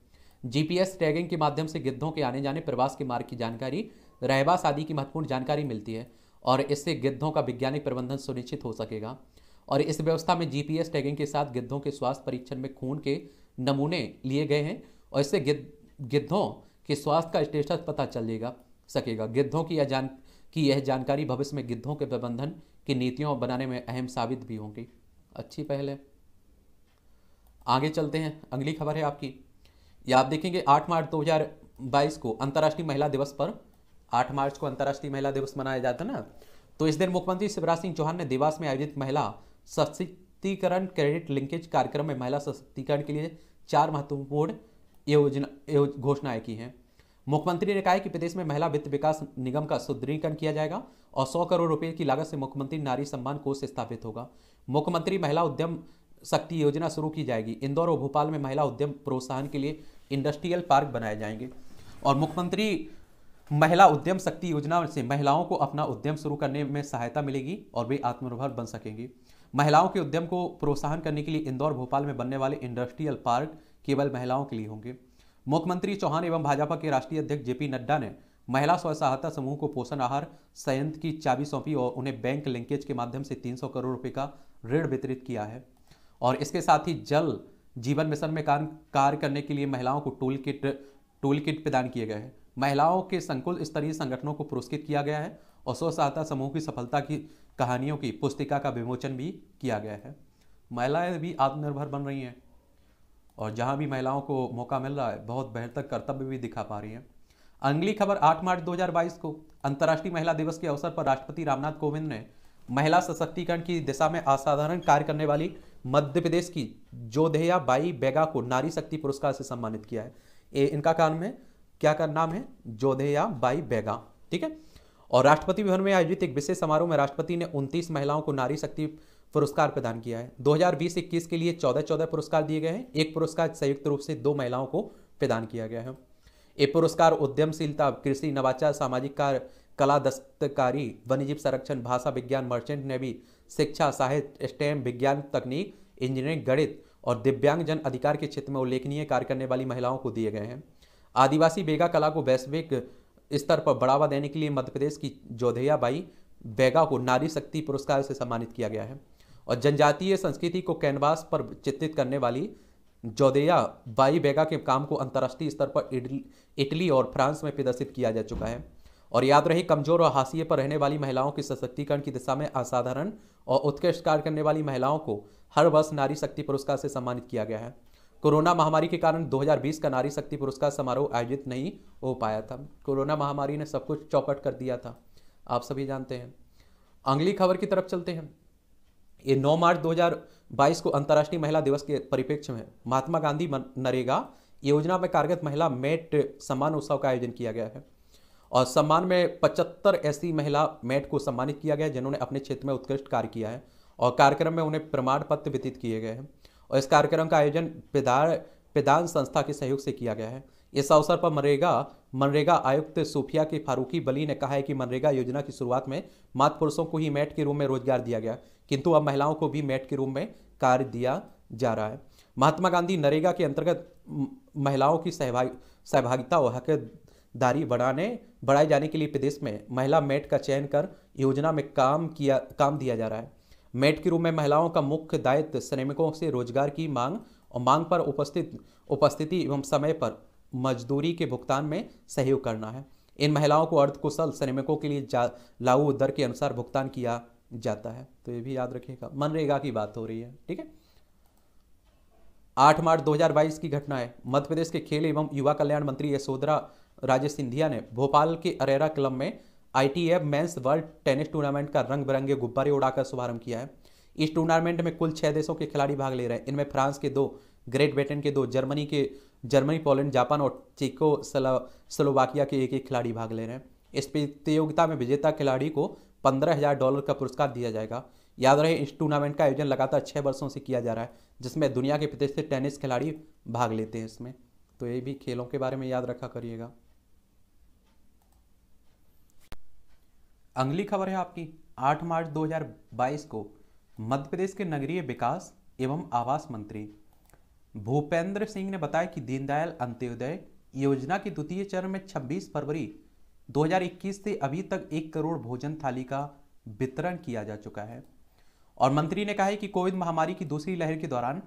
जीपीएस टैगिंग के माध्यम से गिद्धों के आने जाने प्रवास के मार्ग की जानकारी रहबास आदि की महत्वपूर्ण जानकारी मिलती है और इससे गिद्धों का वैज्ञानिक प्रबंधन सुनिश्चित हो सकेगा। और इस व्यवस्था में जीपीएस टैगिंग के साथ गिद्धों के स्वास्थ्य परीक्षण में खून के नमूने लिए गए हैं और इससे गिद्ध, गिद्धों के स्वास्थ्य का स्टेटस पता चलेगा, सकेगा। गिद्धों की यह जान की यह जानकारी भविष्य में गिद्धों के प्रबंधन की नीतियों बनाने में अहम साबित भी होंगी। अच्छी पहल है। आगे चलते हैं। अगली खबर है आपकी। ये आप देखेंगे 8 मार्च 2022 को अंतर्राष्ट्रीय महिला दिवस पर 8 मार्च को अंतर्राष्ट्रीय महिला दिवस मनाया जाता है ना? तो इस दिन मुख्यमंत्री शिवराज सिंह चौहान ने देवास में आयोजित महिला सशक्तिकरण क्रेडिट लिंकेज कार्यक्रम में महिला सशक्तिकरण के लिए चार महत्वपूर्ण योजना घोषणाएँ की हैं। मुख्यमंत्री ने कहा है कि प्रदेश में महिला वित्त विकास निगम का सुदृढ़ीकरण किया जाएगा और 100 करोड़ रुपए की लागत से मुख्यमंत्री नारी सम्मान कोष स्थापित होगा। मुख्यमंत्री महिला उद्यम शक्ति योजना शुरू की जाएगी। इंदौर और भोपाल में महिला उद्यम प्रोत्साहन के लिए इंडस्ट्रियल पार्क बनाए जाएँगे और मुख्यमंत्री महिला उद्यम शक्ति योजना से महिलाओं को अपना उद्यम शुरू करने में सहायता मिलेगी और वे आत्मनिर्भर बन सकेंगी। महिलाओं के उद्यम को प्रोत्साहन करने के लिए इंदौर, भोपाल में बनने वाले इंडस्ट्रियल पार्क केवल महिलाओं के लिए होंगे। मुख्यमंत्री चौहान एवं भाजपा के राष्ट्रीय अध्यक्ष जेपी नड्डा ने महिला स्व सहायता समूह को पोषण आहार संयंत्र की चाबी सौंपी और उन्हें बैंक लिंकेज के माध्यम से 300 करोड़ रुपए का ऋण वितरित किया है। और इसके साथ ही जल जीवन मिशन में कार्य करने के लिए महिलाओं को टूल किट टूल किट प्रदान किए गए हैं। महिलाओं के संकुल स्तरीय संगठनों को पुरस्कृत किया गया है और स्व सहायता समूह की सफलता की कहानियों की पुस्तिका का विमोचन भी किया गया है। महिलाएँ भी आत्मनिर्भर बन रही हैं। और जहाँ भी महिलाओं को मौका मिल रहा है बहुत बेहतर कर्तव्य भी दिखा पा रही हैं। अगली खबर 8 मार्च 2022 को। अंतर्राष्ट्रीय महिला दिवस के अवसर पर राष्ट्रपति रामनाथ कोविंद ने महिला सशक्तिकरण की दिशा में असाधारण कार्य करने वाली मध्य प्रदेश की जोधेया बाई बेगा को नारी शक्ति पुरस्कार से सम्मानित किया है। ए, इनका कारण है क्या का नाम है? जोधेया बाई बेगा ठीक है? और राष्ट्रपति भवन में आयोजित एक विशेष समारोह में राष्ट्रपति ने 29 महिलाओं को नारी शक्ति पुरस्कार प्रदान किया है। 2020-21 के लिए 14-14 पुरस्कार दिए गए हैं। एक पुरस्कार संयुक्त रूप से दो महिलाओं को प्रदान किया गया है। ये पुरस्कार उद्यमशीलता, कृषि, नवाचार, सामाजिक कार्य, कला, दस्तकारी, वन्यजीव संरक्षण, भाषा विज्ञान, मर्चेंट नेवी, शिक्षा, साहित्य, स्टेम विज्ञान, तकनीक, इंजीनियरिंग, गणित और दिव्यांग जन अधिकार के क्षेत्र में उल्लेखनीय कार्य करने वाली महिलाओं को दिए गए हैं। आदिवासी बेगा कला को वैश्विक स्तर पर बढ़ावा देने के लिए मध्य प्रदेश की जोधैया बाई बेगा को नारी शक्ति पुरस्कार से सम्मानित किया गया है। और जनजातीय संस्कृति को कैनवास पर चित्रित करने वाली जोदेया बाई बेगा के काम को अंतर्राष्ट्रीय स्तर पर इटली और फ्रांस में प्रदर्शित किया जा चुका है। और याद रही, कमज़ोर और हाशिए पर रहने वाली महिलाओं के सशक्तिकरण की दिशा में असाधारण और उत्कृष्ट कार्य करने वाली महिलाओं को हर वर्ष नारी शक्ति पुरस्कार से सम्मानित किया गया है। कोरोना महामारी के कारण 2020 का नारी शक्ति पुरस्कार समारोह आयोजित नहीं हो पाया था। कोरोना महामारी ने सब कुछ चौपट कर दिया था। आप सभी जानते हैं। अगली खबर की तरफ़ चलते हैं। ये 9 मार्च 2022 को अंतर्राष्ट्रीय महिला दिवस के परिप्रेक्ष्य में महात्मा गांधी नरेगा योजना में कार्यरत महिला मेट सम्मान उत्सव का आयोजन किया गया है। और सम्मान में पचहत्तर ऐसी महिला मेट को सम्मानित किया गया जिन्होंने अपने क्षेत्र में उत्कृष्ट कार्य किया है और कार्यक्रम में उन्हें प्रमाण पत्र वितरित किए गए हैं। और इस कार्यक्रम का आयोजन प्रदान प्रदान संस्था के सहयोग से किया गया है। इस अवसर पर मनरेगा मनरेगा आयुक्त सूफिया के फारूकी बली ने कहा है कि मनरेगा योजना की शुरुआत में मात्र पुरुषों को ही मैट के रूप में रोज़गार दिया गया, किंतु अब महिलाओं को भी मैट के रूप में कार्य दिया जा रहा है। महात्मा गांधी नरेगा के अंतर्गत महिलाओं की सहभागी, सहभागिता और हकदारी बढ़ाने, बढ़ाए जाने के लिए प्रदेश में महिला मेट का चयन कर योजना में काम किया, काम दिया जा रहा है। मेट के रूप में महिलाओं का मुख्य दायित्व श्रमिकों से रोज़गार की मांग और मांग पर उपस्थित, उपस्थिति एवं समय पर मजदूरी के भुगतान में सहयोग करना है। इन महिलाओं को अर्धकुशल श्रमिकों के लिए लागू दर के अनुसार भुगतान किया जाता है। तो ये भी याद रखिएगा। मनरेगा की बात हो रही है, ठीक है? आठ मार्च 2022 की घटना है। मध्य प्रदेश के खेल एवं युवा कल्याण मंत्री यशोधरा राजे सिंधिया ने भोपाल के अरेरा क्लब में ITF men's world tennis tournament का रंग बिरंगे गुब्बारे उड़ाकर शुभारंभ किया है। इस टूर्नामेंट में कुल छह देशों के खिलाड़ी भाग ले रहे हैं। इनमें फ्रांस के दो, ग्रेट ब्रिटेन के दो, जर्मनी के जर्मनी, पोलैंड, जापान और चिको स्लोवाकिया के एक एक खिलाड़ी भाग ले रहे हैं। इस प्रतियोगिता में विजेता खिलाड़ी को पंद्रह हज़ार डॉलर का पुरस्कार दिया जाएगा। याद रहे, इस टूर्नामेंट का आयोजन लगातार छः वर्षों से किया जा रहा है, जिसमें दुनिया के प्रतिष्ठित टेनिस खिलाड़ी भाग लेते हैं इसमें। तो ये भी खेलों के बारे में याद रखा करिएगा। अगली खबर है आपकी। 8 मार्च 2022 को मध्य प्रदेश के नगरीय विकास एवं आवास मंत्री भूपेंद्र सिंह ने बताया कि दीनदयाल अंत्योदय योजना के द्वितीय चरण में 26 फरवरी 2021 से अभी तक एक करोड़ भोजन थाली का वितरण किया जा चुका है। और मंत्री ने कहा है कि कोविड महामारी की दूसरी लहर के दौरान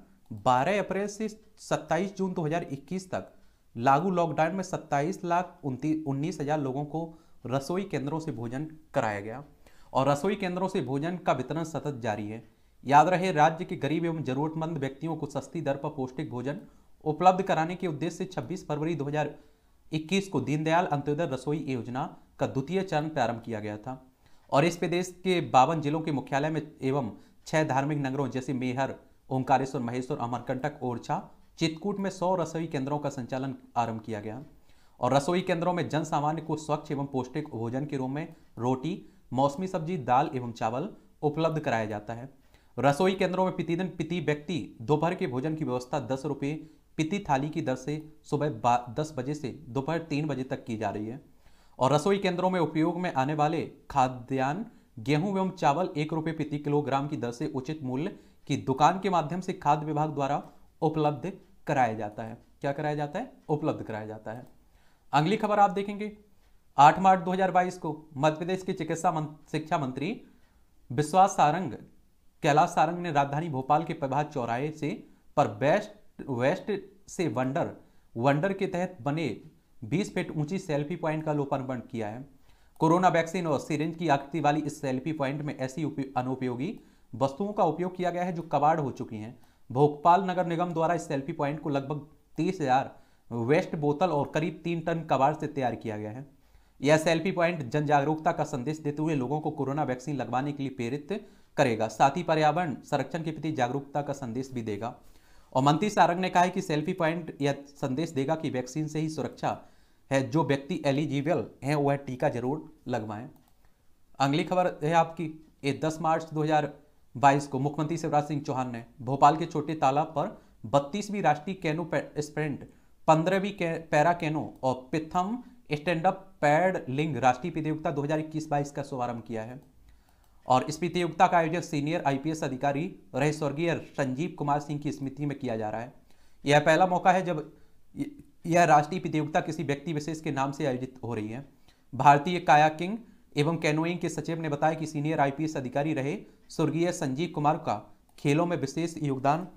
12 अप्रैल से 27 जून 2021 तक लागू लॉकडाउन में 27 लाख उन्नीस हज़ार लोगों को रसोई केंद्रों से भोजन कराया गया। और रसोई केंद्रों से भोजन का वितरण सतत जारी है। याद रहे, राज्य के गरीब एवं जरूरतमंद व्यक्तियों को सस्ती दर पर पौष्टिक भोजन उपलब्ध कराने के उद्देश्य से 26 फरवरी 2021 को दीनदयाल अंत्योदय रसोई योजना का द्वितीय चरण प्रारंभ किया गया था। और इस प्रदेश के बावन जिलों के मुख्यालय में एवं छह धार्मिक नगरों जैसे मेहर, ओंकारेश्वर, महेश्वर, अमरकंटक, ओरछा चितकूट में सौ रसोई केंद्रों का संचालन आरंभ किया गया। और रसोई केंद्रों में जन सामान्य को स्वच्छ एवं पौष्टिक भोजन के रूप में रोटी, मौसमी सब्ज़ी, दाल एवं चावल उपलब्ध कराया जाता है। रसोई केंद्रों में प्रतिदिन प्रति व्यक्ति दोपहर के भोजन की व्यवस्था दस रुपये प्रति थाली की दर से सुबह दस बजे से दोपहर तीन बजे तक की जा रही है। और रसोई केंद्रों में उपयोग में आने वाले खाद्यान्न, गेहूँ एवं चावल एक रुपये प्रति किलोग्राम की दर से उचित मूल्य की दुकान के माध्यम से खाद्य विभाग द्वारा उपलब्ध कराया जाता है। क्या कराया जाता है? उपलब्ध कराया जाता है। अगली खबर आप देखेंगे। 8 मार्च 2022 को मध्य प्रदेश के चिकित्सा शिक्षा मंत्री विश्वास सारंग कैलाश सारंग ने राजधानी भोपाल के प्रभात चौराहे से पर बेस्ट वेस्ट से वंडर वंडर के तहत बने 20 फीट ऊँची सेल्फी पॉइंट का लोकार्पण किया है। कोरोना वैक्सीन और सिरिंज की आकृति वाली इस सेल्फी पॉइंट में ऐसी अनुपयोगी वस्तुओं का उपयोग किया गया है जो कबाड़ हो चुकी हैं। भोपाल नगर निगम द्वारा इस सेल्फी पॉइंट को लगभग तीस हज़ार वेस्ट बोतल और करीब तीन टन कबाड़ से तैयार किया गया है। यह सेल्फी पॉइंट जन जागरूकता का संदेश देते हुए लोगों को कोरोना वैक्सीन लगवाने के लिए प्रेरित करेगा। साथ ही पर्यावरण संरक्षण के प्रति जागरूकता का संदेश भी देगा। और मंत्री सारंग ने कहा है कि सेल्फी पॉइंट यह संदेश देगा कि वैक्सीन से ही सुरक्षा है। जो व्यक्ति एलिजिबल हैं, वह टीका ज़रूर लगवाएँ। अगली खबर है आपकी। ये 10 मार्च 2022 को मुख्यमंत्री शिवराज सिंह चौहान ने भोपाल के छोटे तालाब पर बत्तीसवीं राष्ट्रीय कैनो स्प्रिंट, पंद्रहवीं पैरा कैनो और प्रथम स्टैंड अप पैड लिंग राष्ट्रीय प्रतियोगिता 2021-22 का शुभारंभ किया है। और इस प्रतियोगिता का आयोजन सीनियर आईपीएस अधिकारी रहे स्वर्गीय संजीव कुमार सिंह की स्मृति में किया जा रहा है। यह पहला मौका है जब यह राष्ट्रीय प्रतियोगिता किसी व्यक्ति विशेष के नाम से आयोजित हो रही है। भारतीय कायाकिंग एवं कैनोइंग के सचिव ने बताया कि सीनियर आईपीएस अधिकारी रहे स्वर्गीय संजीव कुमार का खेलों में विशेष योगदान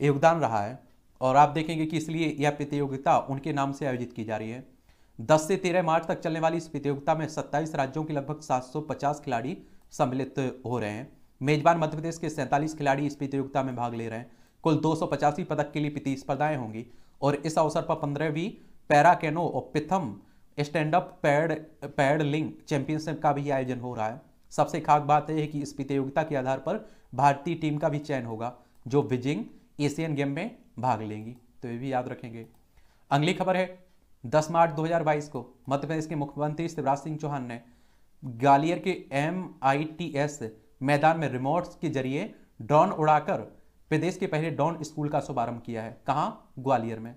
योगदान रहा है और आप देखेंगे कि इसलिए यह प्रतियोगिता उनके नाम से आयोजित की जा रही है। 10 से 13 मार्च तक चलने वाली इस प्रतियोगिता में 27 राज्यों के लगभग 750 खिलाड़ी सम्मिलित हो रहे हैं। मेजबान मध्य प्रदेश के सैंतालीस खिलाड़ी इस प्रतियोगिता में भाग ले रहे हैं। कुल दो पदक के लिए प्रतिस्पर्धाएँ होंगी और इस अवसर पर पंद्रहवीं पैरा कैनो और प्रथम stand up pad paddling championship का भी आयोजन हो रहा है। सबसे खास बात यह है कि इस प्रतियोगिता के आधार पर भारतीय टीम का भी चयन होगा, जो बीजिंग एशियन गेम में भाग लेंगी। तो ये भी याद रखेंगे। अगली खबर है 10 मार्च 2022 को मध्य प्रदेश के मुख्यमंत्री शिवराज सिंह चौहान ने ग्वालियर के एम आई टी एस मैदान में रिमोट्स के ज़रिए ड्रोन उड़ाकर प्रदेश के पहले ड्रोन स्कूल का शुभारंभ किया है। कहाँ? ग्वालियर में।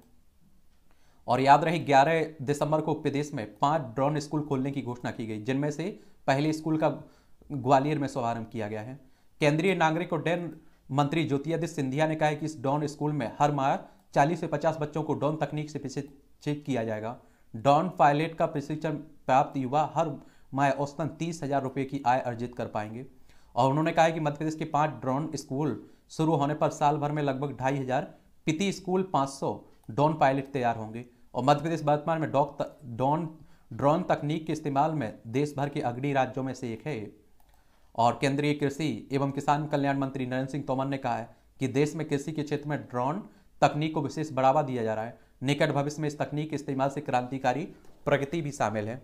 और याद रहे 11 दिसंबर को प्रदेश में पाँच ड्रोन स्कूल खोलने की घोषणा की गई, जिनमें से पहले स्कूल का ग्वालियर में शुभारंभ किया गया है। केंद्रीय नागरिक उड्डयन मंत्री ज्योतिरादित्य सिंधिया ने कहा है कि इस डॉन स्कूल में हर माह 40 से 50 बच्चों को डॉन तकनीक से प्रशिक्षित किया जाएगा। डॉन पायलट का प्रशिक्षण प्राप्त युवा हर माह औसतन तीस हज़ार रुपये की आय अर्जित कर पाएँगे। और उन्होंने कहा है कि मध्य प्रदेश के पाँच ड्रोन स्कूल शुरू होने पर साल भर में लगभग ढाई हज़ार प्रति स्कूल 500 ड्रोन पायलट तैयार होंगे। और मध्य प्रदेश वर्तमान में डॉक ड्रोन ड्रोन तकनीक के इस्तेमाल में देश भर के अग्रणी राज्यों में से एक है। और केंद्रीय कृषि एवं किसान कल्याण मंत्री नरेंद्र सिंह तोमर ने कहा है कि देश में कृषि के क्षेत्र में ड्रोन तकनीक को विशेष बढ़ावा दिया जा रहा है। निकट भविष्य में इस तकनीक के इस्तेमाल से क्रांतिकारी प्रगति भी शामिल है।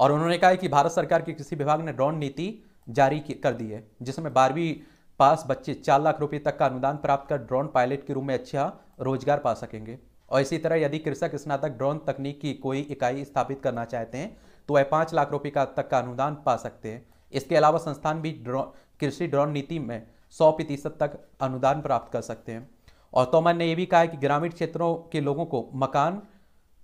और उन्होंने कहा कि भारत सरकार के कृषि विभाग ने ड्रोन नीति जारी कर दी है, जिसमें बारहवीं पास बच्चे चार लाख रुपए तक का अनुदान प्राप्त कर ड्रोन पायलट के रूप में अच्छा रोज़गार पा सकेंगे। और इसी तरह यदि कृषक स्नातक ड्रोन तकनीक की कोई इकाई स्थापित करना चाहते हैं तो वह पाँच लाख रुपये का तक का अनुदान पा सकते हैं। इसके अलावा संस्थान भी ड्रोन कृषि ड्रोन नीति में सौ प्रतिशत तक अनुदान प्राप्त कर सकते हैं। और तोमर ने यह भी कहा है कि ग्रामीण क्षेत्रों के लोगों को मकान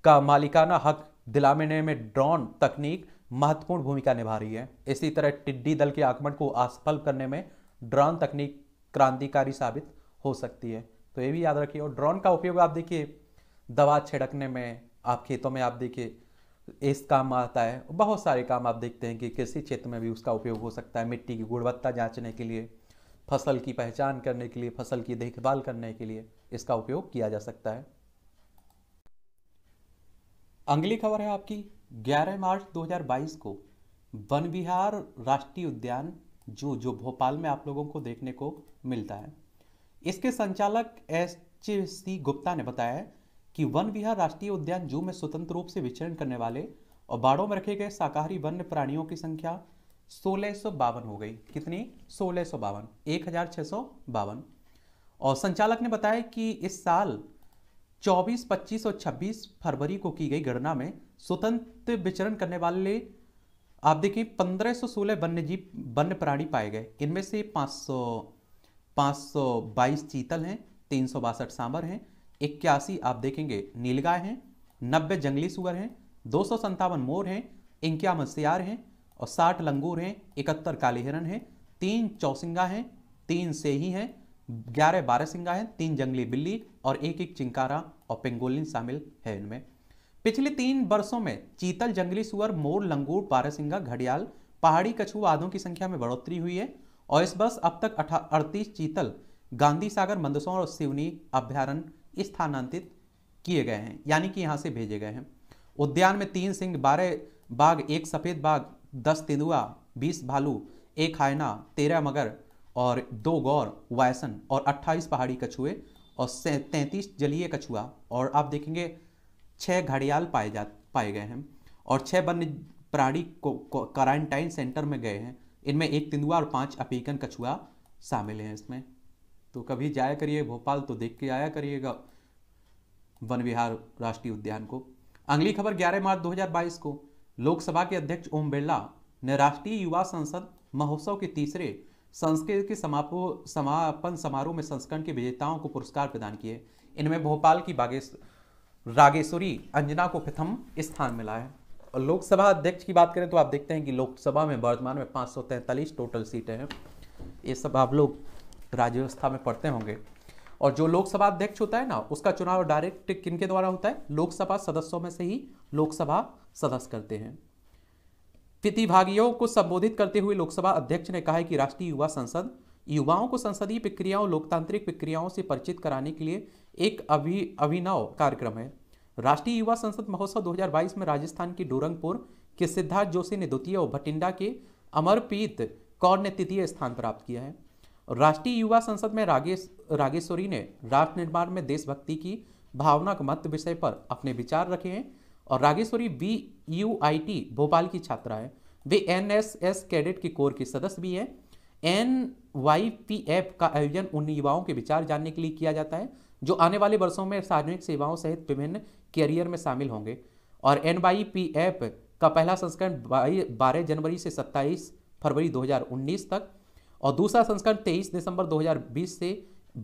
का मालिकाना हक दिलाने में ड्रोन तकनीक महत्वपूर्ण भूमिका निभा रही है। इसी तरह टिड्डी दल के आक्रमण को असफल करने में ड्रोन तकनीक क्रांतिकारी साबित हो सकती है। तो ये भी याद रखिए, और ड्रोन का उपयोग आप देखिए, दवा छिड़कने में आप खेतों में आप देखिए, इस काम आता है, बहुत सारे काम आप देखते हैं कि कृषि क्षेत्र में भी उसका उपयोग हो सकता है, मिट्टी की गुणवत्ता जांचने के लिए, फ़सल की पहचान करने के लिए, फ़सल की देखभाल करने के लिए इसका उपयोग किया जा सकता है। अगली खबर है आपकी। 11 मार्च 2022 को वन विहार राष्ट्रीय उद्यान, जो जो भोपाल में आप लोगों को देखने को मिलता है। इसके संचालक एस सी गुप्ता ने बताया कि वन विहार राष्ट्रीय उद्यान, जू में स्वतंत्र रूप से विचरण करने वाले और बाड़ों में रखे गए शाकाहारी वन्य प्राणियों की संख्या सोलह हो गई। कितनी? सोलह सौ बावन। और संचालक ने बताया कि इस साल 24, 25 और 26 फरवरी को की गई गणना में स्वतंत्र विचरण करने वाले आप देखिए 1516 वन्य जीव वन्य प्राणी पाए गए। इनमें से 500 522 चीतल हैं तीन सौ बासठ सांबर हैं इक्यासी आप देखेंगे नीलगाय हैं नब्बे जंगली सुअर हैं दो मोर हैं इक्यावन सियार हैं और साठ लंगूर हैं इकहत्तर काले हैं तीन चौसिंगा हैं तीन सेही हैं ग्यारह बारह सिंगा हैं तीन जंगली बिल्ली और एक एक चिंकारा और पेंगोलिन शामिल है इनमें। पिछले तीन वर्षों में चीतल, जंगली सुअर, मोर, लंगूर बारहसिंगा घड़ियाल, पहाड़ी कछुआ आदों की संख्या में बढ़ोतरी हुई है और इस वर्ष अब तक अड़तीस चीतल, गांधी सागर, मंदसौर और सिवनी अभ्यारण्य स्थानांतरित किए गए हैं, यानी कि यहाँ से भेजे गए हैं। उद्यान में तीन सिंह, बारह बाघ, एक सफ़ेद बाघ, दस तेंदुआ, बीस भालू, एक हायना, तेरह मगर और दो गौर, वायसन और अट्ठाईस पहाड़ी कछुए और तैंतीस जलीय कछुआ, और आप देखेंगे छः घड़ियाल पाए जा पाए गए हैं, और छः वन्य प्राणी को क्वारंटाइन सेंटर में गए हैं। इनमें एक तेंदुआ और पाँच अपीकन कछुआ शामिल हैं इसमें। तो कभी जाया करिए, भोपाल तो देख के आया करिएगा वन विहार राष्ट्रीय उद्यान को। अगली खबर 11 मार्च 2022 को। लोकसभा के अध्यक्ष ओम बिरला ने राष्ट्रीय युवा संसद महोत्सव के तीसरे संस्कृत के समापो, समापन समारोह में संस्करण के विजेताओं को पुरस्कार प्रदान किए। इनमें भोपाल की बागेश रागेश्वरी अंजना को प्रथम स्थान मिला है। और लोकसभा अध्यक्ष की बात करें तो आप देखते हैं कि लोकसभा में वर्तमान में पाँच सौ तैंतालीस टोटल सीटें हैं। ये सब आप लोग राज्य व्यवस्था में पढ़ते होंगे। और जो लोकसभा अध्यक्ष होता है ना, उसका चुनाव डायरेक्ट किन के द्वारा होता है? लोकसभा सदस्यों में से ही लोकसभा सदस्य करते हैं। प्रतिभागियों को संबोधित करते हुए लोकसभा अध्यक्ष ने कहा कि राष्ट्रीय युवा संसद, युवाओं को संसदीय प्रक्रियाओं, लोकतांत्रिक प्रक्रियाओं से परिचित कराने के लिए एक अभि, अभिनव कार्यक्रम है। राष्ट्रीय युवा संसद महोत्सव 2022 में राजस्थान के डोरंगपुर के सिद्धार्थ जोशी ने द्वितीय और भटिंडा के अमरप्रीत कौर ने तृतीय स्थान प्राप्त किया है। राष्ट्रीय युवा संसद में रागेश, रागेश्वरी ने राष्ट्र निर्माण में देशभक्ति की भावना के महत्व विषय पर अपने विचार रखे हैं। और Rageshwari B U I T Bhopal की छात्रा है। वे एन एस एस कैडेट के कोर की सदस्य भी है। एन वाई पी एफ़ का आयोजन उन युवाओं के विचार जानने के लिए किया जाता है, जो आने वाले वर्षों में सार्वजनिक सेवाओं सहित विभिन्न कैरियर में शामिल होंगे। और एन वाई पी एफ़ का पहला संस्करण बारह जनवरी से सत्ताईस फरवरी 2019 तक और दूसरा संस्करण 23 दिसंबर 2020 से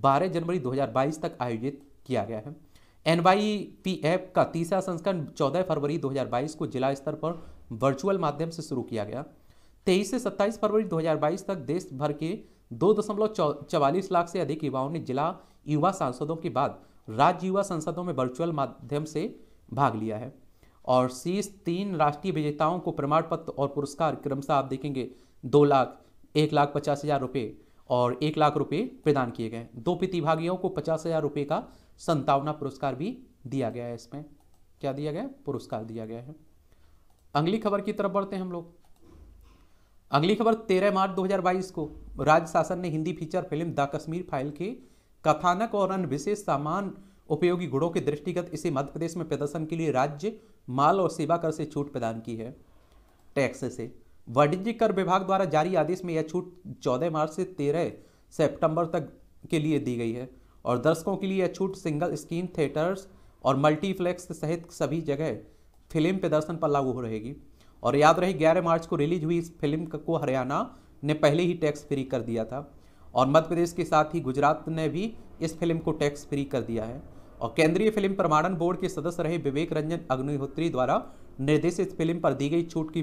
12 जनवरी 2022 तक आयोजित किया गया है। एन का तीसरा संस्करण 14 फरवरी 2022 को जिला स्तर पर वर्चुअल माध्यम से शुरू किया गया। 23 से 27 फरवरी 2022 तक देश भर के दो दशमलव चवालीस लाख से अधिक युवाओं ने जिला युवा सांसदों के बाद राज्य युवा संसदों में वर्चुअल माध्यम से भाग लिया है। और शीर्ष तीन राष्ट्रीय विजेताओं को प्रमाण पत्र और पुरस्कार क्रमशः आप देखेंगे, दो लाख, एक लाख पचास हज़ार रुपये और एक लाख रुपये प्रदान किए गए दो प्रतिभागियों को पचास हज़ार रुपये का संतावना पुरस्कार भी दिया गया है इसमें। क्या दिया गया पुरस्कार दिया गया है। अगली खबर की तरफ़ बढ़ते हैं हम लोग। अगली खबर 13 मार्च 2022 को राज्य शासन ने Hindi feature film the Kashmir file के कथानक और अन्य विशेष सामान उपयोगी गुणों के दृष्टिगत इसे मध्य प्रदेश में प्रदर्शन के लिए राज्य माल और सेवा कर से छूट प्रदान की है। टैक्स से। वाणिज्य कर विभाग द्वारा जारी आदेश में यह छूट 14 मार्च से 13 सितंबर तक के लिए दी गई है। और दर्शकों के लिए छूट सिंगल स्क्रीन थिएटर्स और मल्टीप्लेक्स सहित सभी जगह फ़िल्म प्रदर्शन पर लागू हो रहेगी। और याद रहे 11 मार्च को रिलीज़ हुई इस फ़िल्म को हरियाणा ने पहले ही टैक्स फ्री कर दिया था। और मध्य प्रदेश के साथ ही गुजरात ने भी इस फ़िल्म को टैक्स फ्री कर दिया है। और केंद्रीय फ़िल्म प्रमाणन बोर्ड के सदस्य रहे विवेक रंजन अग्निहोत्री द्वारा निर्देशित फ़िल्म पर दी गई छूट की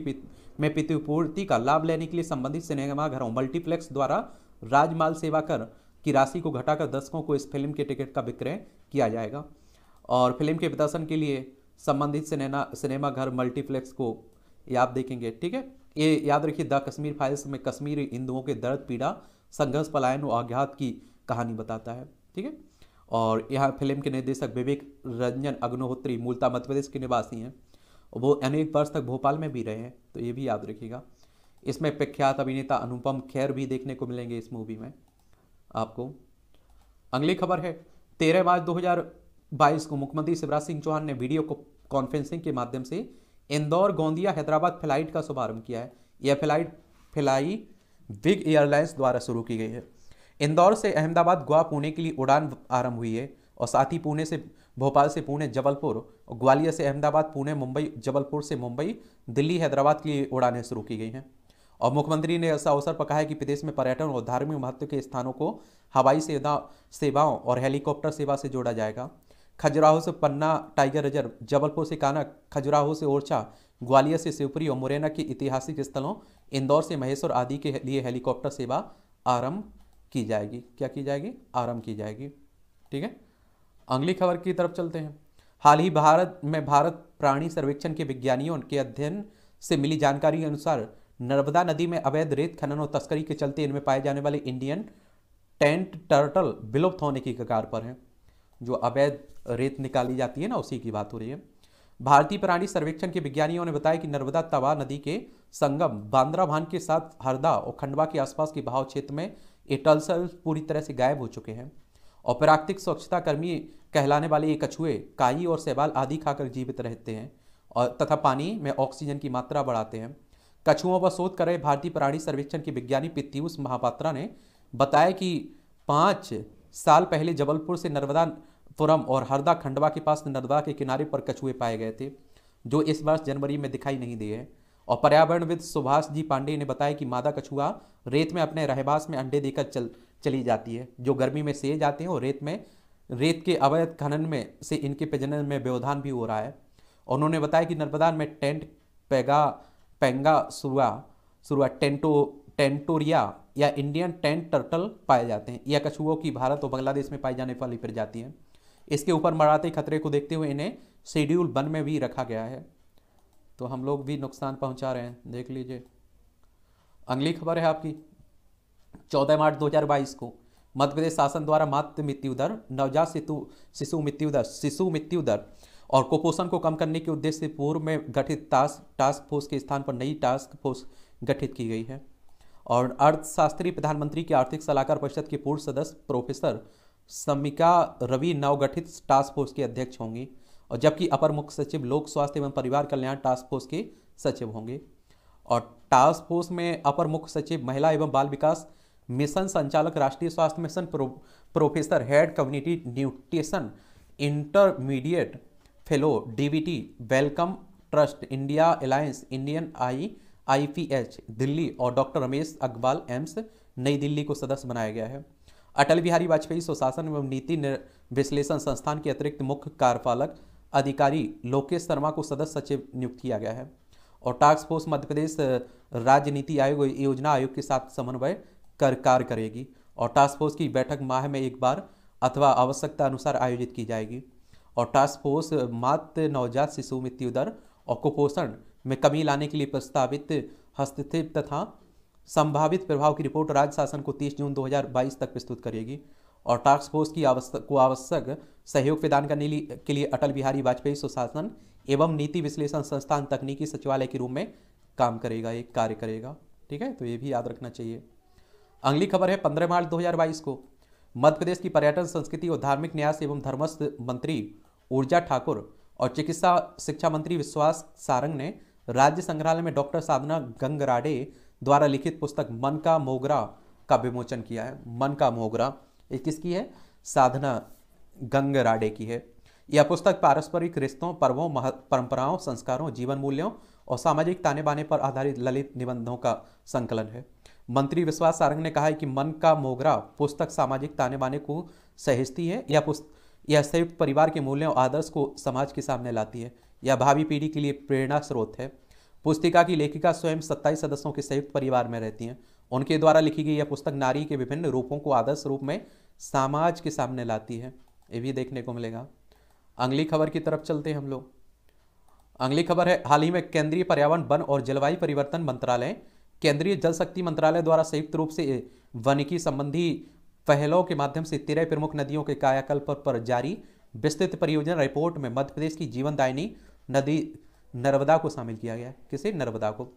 में प्रतिपूर्ति का लाभ लेने के लिए संबंधित सिनेमाघरों मल्टीप्लेक्स द्वारा राजमाल सेवा कर की राशि को घटाकर दर्शकों को इस फ़िल्म के टिकट का विक्रय किया जाएगा। और फ़िल्म के प्रदर्शन के लिए संबंधित सिनेमा सिनेमा घर मल्टीप्लेक्स को ये आप देखेंगे, ठीक है? ये याद रखिए, द कश्मीर फाइल्स में कश्मीरी हिंदुओं के दर्द, पीड़ा, संघर्ष, पलायन और आघात की कहानी बताता है, ठीक है? और यहाँ फ़िल्म के निर्देशक विवेक रंजन, अग्निहोत्री, मूलता मध्य प्रदेश के निवासी हैं। वो अनेक वर्ष तक भोपाल में भी रहे हैं तो ये भी याद रखिएगा। इसमें प्रख्यात अभिनेता अनुपम खेर भी देखने को मिलेंगे इस मूवी में। आपको। अगली खबर है, तेरह मार्च 2022 को मुख्यमंत्री शिवराज सिंह चौहान ने वीडियो कॉन्फ्रेंसिंग के माध्यम से इंदौर, गोंदिया, हैदराबाद फ़्लाइट का शुभारंभ किया है। यह फ़्लाइट, फ्लाई बिग एयरलाइंस द्वारा शुरू की गई है। इंदौर से अहमदाबाद, गोवा, पुणे के लिए उड़ान आरंभ हुई है और साथ ही पुणे से भोपाल से पुणे, जबलपुर और ग्वालियर से अहमदाबाद, पुणे, मुंबई, जबलपुर से मुंबई, दिल्ली, हैदराबाद के लिए उड़ानें शुरू की गई हैं। और मुख्यमंत्री ने ऐसा अवसर पर कहा है कि प्रदेश में पर्यटन और धार्मिक महत्व के स्थानों को हवाई सेवा, सेवाओं और हेलीकॉप्टर सेवा से जोड़ा जाएगा। खजुराहो से पन्ना, टाइगर रिज़र्व, जबलपुर से काना खजुराहो से ओरछा, ग्वालियर से शिवपुरी और मुरैना के ऐतिहासिक स्थलों, इंदौर से महेश्वर आदि के लिए हेलीकॉप्टर सेवा आरंभ की जाएगी। क्या की जाएगी? आरंभ की जाएगी। ठीक है? अगली खबर की तरफ़ चलते हैं। हाल ही भारत में भारत प्राणी सर्वेक्षण के विज्ञानियों के अध्ययन से मिली जानकारी के अनुसार नर्मदा नदी में अवैध रेत खनन और तस्करी के चलते इनमें पाए जाने वाले इंडियन टेंट टर्टल विलुप्त होने की कगार पर हैं। जो अवैध रेत निकाली जाती है ना, उसी की बात हो रही है। भारतीय प्राणी सर्वेक्षण के विज्ञानियों ने बताया कि नर्मदा तवा नदी के संगम बांद्रा भान के साथ हरदा और खंडवा के आसपास के बहाव क्षेत्र में ये टल्सल पूरी तरह से गायब हो चुके हैं। और प्राकृतिक स्वच्छता कर्मी कहलाने वाले ये कछुए, काई और सेबाल आदि खाकर जीवित रहते हैं और तथा पानी में ऑक्सीजन की मात्रा बढ़ाते हैं। कछुओं पर शोध कर रहे भारतीय प्राणी सर्वेक्षण के विज्ञानी पित्यूष महापात्रा ने बताया कि पाँच साल पहले जबलपुर से नर्मदापुरम और हरदा खंडवा के पास नर्मदा के किनारे पर कछुए पाए गए थे, जो इस वर्ष जनवरी में दिखाई नहीं दिए और पर्यावरणविद सुभाष जी पांडे ने बताया कि मादा कछुआ रेत में अपने रहवास में अंडे देकर चल, चली जाती है, जो गर्मी में सेज जाते हैं और रेत में, रेत के अवैध खनन में से इनके प्रजनन में व्यवधान भी हो रहा है। उन्होंने बताया कि नर्मदा में टेंट, पेगा पेंगा, सुरुआ टेंटो, टेंटोरिया या इंडियन टेंट टर्टल पाए जाते हैं। यह कछुओं की भारत और बांग्लादेश में पाई जाने वाली प्रजाति है। इसके ऊपर मराते खतरे को देखते हुए इन्हें शेड्यूल वन में भी रखा गया है। तो हम लोग भी नुकसान पहुँचा रहे हैं। देख लीजिए। अगली खबर है आपकी। चौदह मार्च 2022 को मध्य प्रदेश शासन द्वारा मातृ मृत्यु दर नवजात शिशु शिशु मृत्यु दर शिशु मृत्यु दर और कुपोषण को कम करने के उद्देश्य से पूर्व में गठित टास्क टास्क फोर्स के स्थान पर नई टास्क फोर्स गठित की गई है। और अर्थशास्त्री प्रधानमंत्री के आर्थिक सलाहकार परिषद के पूर्व सदस्य प्रोफेसर समिका रवि नवगठित टास्क फोर्स के अध्यक्ष होंगी और जबकि अपर मुख्य सचिव लोक स्वास्थ्य एवं परिवार कल्याण टास्क फोर्स के सचिव होंगे। और टास्क फोर्स में अपर मुख्य सचिव महिला एवं बाल विकास मिशन संचालक राष्ट्रीय स्वास्थ्य mission pro, professor head community nutrition intermediate fellow DVT Wellcome trust India alliance Indian I IIPH Delhi, और डॉक्टर रमेश अग्रवाल एम्स, नई दिल्ली को सदस्य बनाया गया है। अटल बिहारी वाजपेयी सुशासन एवं नीति विश्लेषण संस्थान के अतिरिक्त मुख्य कार्यपालक अधिकारी लोकेश शर्मा को सदस्य सचिव नियुक्त किया गया है, और टास्क फोर्स मध्य प्रदेश राज्य नीति आयोग योजना आयोग के साथ समन्वय कर कार्य करेगी, और टास्क फोर्स की बैठक माह में एक बार अथवा आवश्यकता अनुसार आयोजित की जाएगी। और टास्क फोर्स मातृ नवजात शिशु मृत्यु दर और कुपोषण में कमी लाने के लिए प्रस्तावित हस्तक्षेप तथा संभावित प्रभाव की रिपोर्ट राज्य शासन को 30 जून 2022 तक प्रस्तुत करेगी। और टास्क फोर्स की आवश्यक को आवश्यक सहयोग प्रदान करने के लिए अटल बिहारी वाजपेयी सुशासन एवं नीति विश्लेषण संस्थान तकनीकी सचिवालय के रूप में काम करेगा, एक कार्य करेगा। ठीक है? तो ये भी याद रखना चाहिए। अगली खबर है पंद्रह मार्च 2022 को मध्य प्रदेश की पर्यटन, संस्कृति और धार्मिक न्यास एवं धर्मस्थ मंत्री ऊर्जा ठाकुर और चिकित्सा शिक्षा मंत्री विश्वास सारंग ने राज्य संग्रहालय में डॉक्टर साधना गंगराडे द्वारा लिखित पुस्तक मन का मोगरा का विमोचन किया है। मन का मोगरा। ये किसकी है? साधना गंगराडे की है। यह पुस्तक पारस्परिक रिश्तों, पर्वों परंपराओं, संस्कारों, जीवन मूल्यों और सामाजिक ताने बाने पर आधारित ललित निबंधों का संकलन है। मंत्री विश्वास सारंग ने कहा है कि मन का मोगरा पुस्तक सामाजिक ताने बाने को सहेजती है। यह पुस्तक यह संयुक्त परिवार के मूल्यों और आदर्श को समाज के सामने लाती है। यह भावी पीढ़ी के लिए प्रेरणा स्रोत है। पुस्तिका की लेखिका स्वयं सत्ताईस सदस्यों के संयुक्त परिवार में रहती हैं। उनके द्वारा लिखी गई यह पुस्तक नारी के विभिन्न रूपों को आदर्श रूप में समाज के सामने लाती है। ये भी देखने को मिलेगा। अगली खबर की तरफ़ चलते हैं हम लोग। अगली खबर है, हाल ही में केंद्रीय पर्यावरण, वन और जलवायु परिवर्तन मंत्रालय, केंद्रीय जल शक्ति मंत्रालय द्वारा संयुक्त रूप से वनिकी संबंधी पहलों के माध्यम से तेरह प्रमुख नदियों के कायाकल्प पर जारी विस्तृत परियोजना रिपोर्ट में मध्य प्रदेश की जीवन दायनी नदी नर्मदा को शामिल किया गया। किसे? नर्मदा को।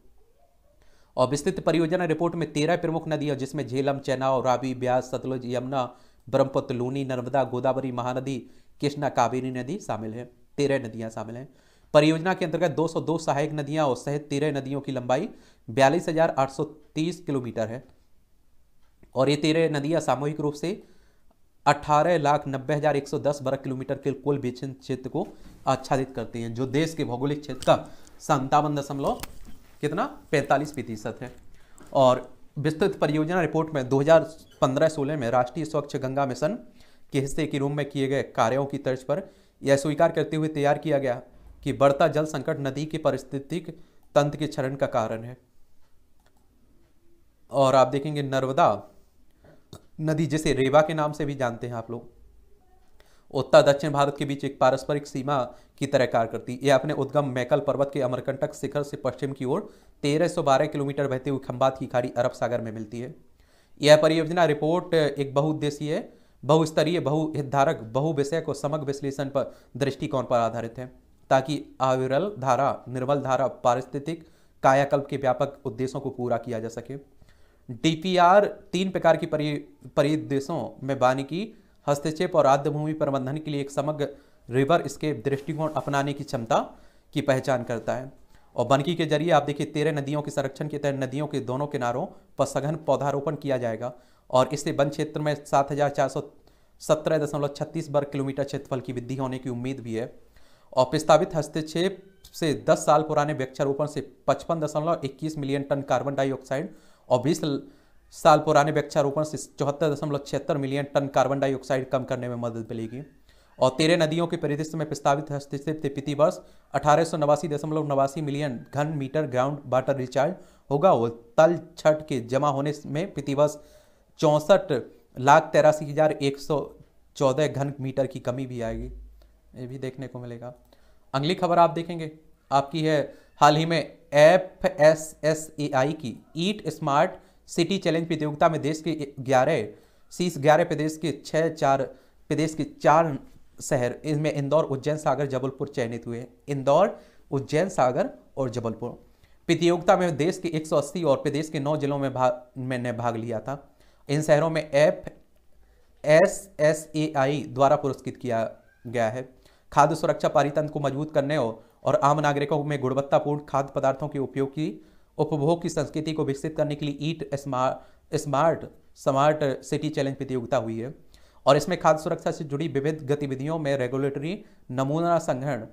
और विस्तृत परियोजना रिपोर्ट में तेरह प्रमुख नदियाँ, जिसमें झेलम चेनाव रावी, ब्यास, सतलुज, यमुना, ब्रह्मपुत्र, लूनी, नर्मदा, गोदावरी, महानदी, कृष्णा, कावेरी नदी शामिल है। तेरह नदियाँ शामिल हैं। परियोजना के अंतर्गत 202 सहायक नदियाँ और सहित तेरह नदियों की लंबाई बयालीस किलोमीटर है। और ये तेरह नदियाँ सामूहिक रूप से अठारह लाख नब्बे हज़ार एक सौ दस वर्ग किलोमीटर के कुल विचन क्षेत्र को आच्छादित करती हैं, जो देश के भौगोलिक क्षेत्र का संतावन दशमलव कितना? पैंतालीस प्रतिशत है। और विस्तृत परियोजना रिपोर्ट में 2015-16 में राष्ट्रीय स्वच्छ गंगा मिशन के हिस्से के रूप में किए गए कार्यों की तर्ज पर यह स्वीकार करते हुए तैयार किया गया कि बढ़ता जल संकट नदी के पारिस्थितिक तंत्र के क्षरण का कारण है। और आप देखेंगे नर्मदा नदी, जिसे रेवा के नाम से भी जानते हैं आप लोग। उत्तर दक्षिण भारत के बीच एक पारस्परिक सीमा की तरह कार्य करती। है यह अपने उद्गम मैकल पर्वत के अमरकंटक शिखर से पश्चिम की ओर 1312 किलोमीटर बहते हुए खंबात की खाड़ी अरब सागर में मिलती है। यह परियोजना रिपोर्ट एक बहुउद्देशीय बहुस्तरीय, बहुहितधारक बहु विषय को समग्र विश्लेषण पर दृष्टिकोण पर आधारित है, ताकि आविरल धारा, निर्मल धारा, पारिस्थितिक, कायाकल्प के व्यापक उद्देश्यों को पूरा किया जा सके। डीपीआर तीन प्रकार की परिदेशों में बानी की हस्तक्षेप और आद्य भूमि प्रबंधन के लिए एक समग्र रिवर स्केप दृष्टिकोण अपनाने की क्षमता की पहचान करता है। और बनकी के ज़रिए आप देखिए तेरह नदियों के संरक्षण के तहत नदियों के दोनों किनारों पर सघन पौधारोपण किया जाएगा और इससे वन क्षेत्र में सात हज़ार चार सौ सत्रह दशमलव छत्तीस वर्ग किलोमीटर क्षेत्रफल की वृद्धि होने की उम्मीद भी है। और प्रस्तावित हस्तक्षेप से 10 साल पुराने वृक्षारोपण से पचपन दशमलव इक्कीस मिलियन टन कार्बन डाइऑक्साइड और बीस साल पुराने वृक्षारोपण से चौहत्तर दशमलव छिहत्तर मिलियन टन कार्बन डाइऑक्साइड कम करने में मदद मिलेगी। और तेरह नदियों के परिदृश्य में प्रस्तावित हस्तक्षेप से प्रति वर्ष अठारह सौ नवासी दशमलव नवासी मिलियन घन मीटर ग्राउंड वाटर रिचार्ज होगा और तल छठ के जमा होने में प्रति वर्ष चौंसठ लाख तिरासी हज़ार एक सौ चौदह घन मीटर की कमी भी आएगी। ये भी देखने को मिलेगा। अगली खबर आप देखेंगे। आपकी है हाल ही में F S S A I की ईट स्मार्ट सिटी चैलेंज प्रतियोगिता में देश के ग्यारह, शीर्ष ग्यारह प्रदेश के छः चार प्रदेश के चार शहर, इसमें इंदौर, उज्जैन सागर, जबलपुर चयनित हुए। इंदौर, उज्जैन सागर और जबलपुर। प्रतियोगिता में देश के 180 और प्रदेश के नौ जिलों में भाग मैंने भाग लिया था। इन शहरों में F S S A I द्वारा पुरस्कृत किया गया है। खाद्य सुरक्षा पारितंत्र को मज़बूत करने और आम नागरिकों में गुणवत्तापूर्ण खाद्य पदार्थों के उपयोग की, उपभोग की संस्कृति को विकसित करने के लिए eat smart smart smart city challenge प्रतियोगिता हुई है। और इसमें खाद्य सुरक्षा से जुड़ी विविध गतिविधियों में रेगुलेटरी, नमूना संग्रहण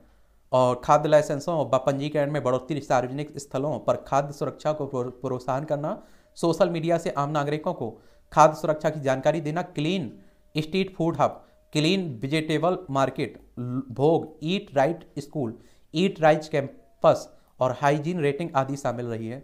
और खाद्य लाइसेंसों व पंजीकरण में बढ़ोतरी सार्वजनिक स्थलों पर खाद्य सुरक्षा को प्रोत्साहन करना, सोशल मीडिया से आम नागरिकों को खाद्य सुरक्षा की जानकारी देना, clean street food hub, clean vegetable market Bhog, eat right school eat right campus और हाइजीन रेटिंग आदि शामिल रही है।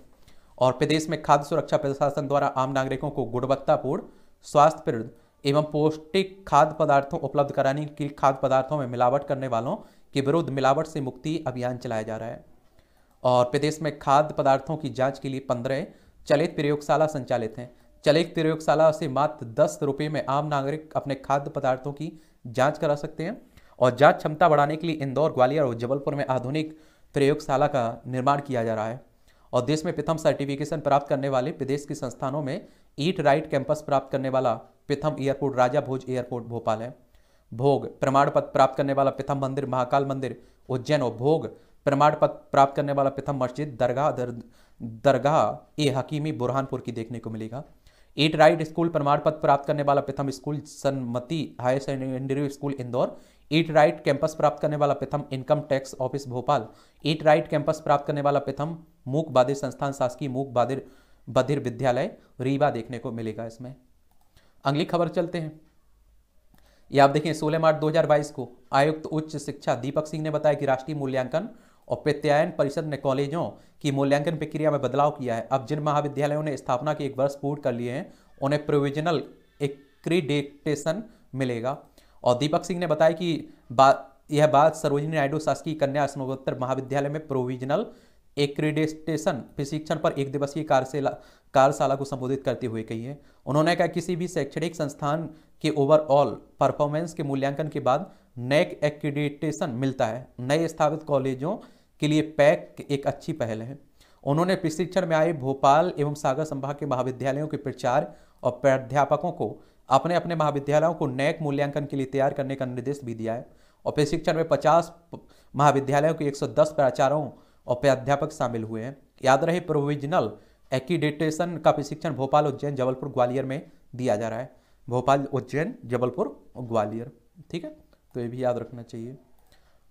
और प्रदेश में खाद्य सुरक्षा प्रशासन द्वारा आम नागरिकों को गुणवत्तापूर्ण स्वास्थ्यप्रद एवं पौष्टिक खाद्य पदार्थों उपलब्ध कराने के खाद्य पदार्थों में मिलावट करने वालों के विरुद्ध मिलावट से मुक्ति अभियान चलाया जा रहा है। और प्रदेश में खाद्य पदार्थों की जाँच के लिए पंद्रह चलित प्रयोगशाला संचालित हैं। चलित प्रयोगशाला से मात्र दस रुपये में आम नागरिक अपने खाद्य पदार्थों की जाँच करा सकते हैं। और जाँच क्षमता बढ़ाने के लिए इंदौर ग्वालियर और जबलपुर में आधुनिक प्रयोगशाला का निर्माण किया जा रहा है और देश में प्रथम सर्टिफिकेशन प्राप्त करने वाले प्रदेश के संस्थानों में ईट राइट कैंपस प्राप्त करने वाला प्रथम एयरपोर्ट राजा भोज एयरपोर्ट भोपाल है। भोग प्रमाण पत्र प्राप्त करने वाला प्रथम मंदिर महाकाल मंदिर उज्जैन और भोग प्रमाण पत्र प्राप्त करने वाला प्रथम मस्जिद दरगाह दर, दरगाह ए हकीमी बुरहानपुर की देखने को मिलेगा। ईट राइट स्कूल प्रमाण पत्र प्राप्त करने वाला प्रथम school Sanmati higher secondary school Indore eat right campus प्राप्त करने वाला प्रथम income tax office Bhopal. Eat right campus प्राप्त करने वाला प्रथम मूक बादिर संस्थान शासकीय मूक बादिर बधिर विद्यालय, रीवा देखने को मिलेगा इसमें। अगली खबर चलते हैं। ये आप देखें 16 मार्च 2022 को आयुक्त उच्च शिक्षा दीपक सिंह ने बताया कि राष्ट्रीय मूल्यांकन और प्रत्यायन परिषद ने कॉलेजों की मूल्यांकन प्रक्रिया में बदलाव किया है। अब जिन महाविद्यालयों ने स्थापना के एक वर्ष पूर्ण कर लिए हैं, उन्हें प्रोविजनल एक्रीडेटेशन मिलेगा। और दीपक सिंह ने बताया कि यह बात सरोजिनी नायडू, शासकीय कन्या स्नातकोत्तर महाविद्यालय में प्रोविजनल एक्रीडेटेशन प्रशिक्षण पर एक दिवसीय कार्यशाला कार्यशाला को संबोधित करते हुए कही है। उन्होंने कहा किसी भी शैक्षणिक संस्थान के ओवरऑल परफॉर्मेंस के मूल्यांकन के बाद नैक एक्रीडेटेशन मिलता है। नए स्थापित कॉलेजों के लिए पैक एक अच्छी पहल है। उन्होंने प्रशिक्षण में आए भोपाल एवं सागर संभाग के महाविद्यालयों के प्रचार और प्राध्यापकों को अपने अपने महाविद्यालयों को नैक मूल्यांकन के लिए तैयार करने का निर्देश भी दिया है। और प्रशिक्षण में 50 महाविद्यालयों के 110 प्राचार्यों और प्राध्यापक शामिल हुए हैं। याद रहे, प्रोविजनल एक्रीडेटेशन का प्रशिक्षण भोपाल उज्जैन, जबलपुर, ग्वालियर में दिया जा रहा है। भोपाल, उज्जैन, जबलपुर और ग्वालियर, ठीक है? तो ये भी याद रखना चाहिए।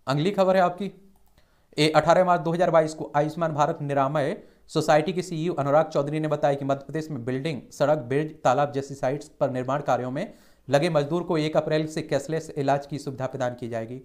अगली खबर है आपकी। ए 18 मार्च 2022 को आयुष्मान भारत निरामय सोसाइटी के सीईओ अनुराग चौधरी ने बताया कि मध्य प्रदेश में बिल्डिंग, सड़क, ब्रिज, तालाब जैसी साइट्स पर निर्माण कार्यों में लगे मजदूर को एक अप्रैल से कैशलेस इलाज की सुविधा प्रदान की जाएगी।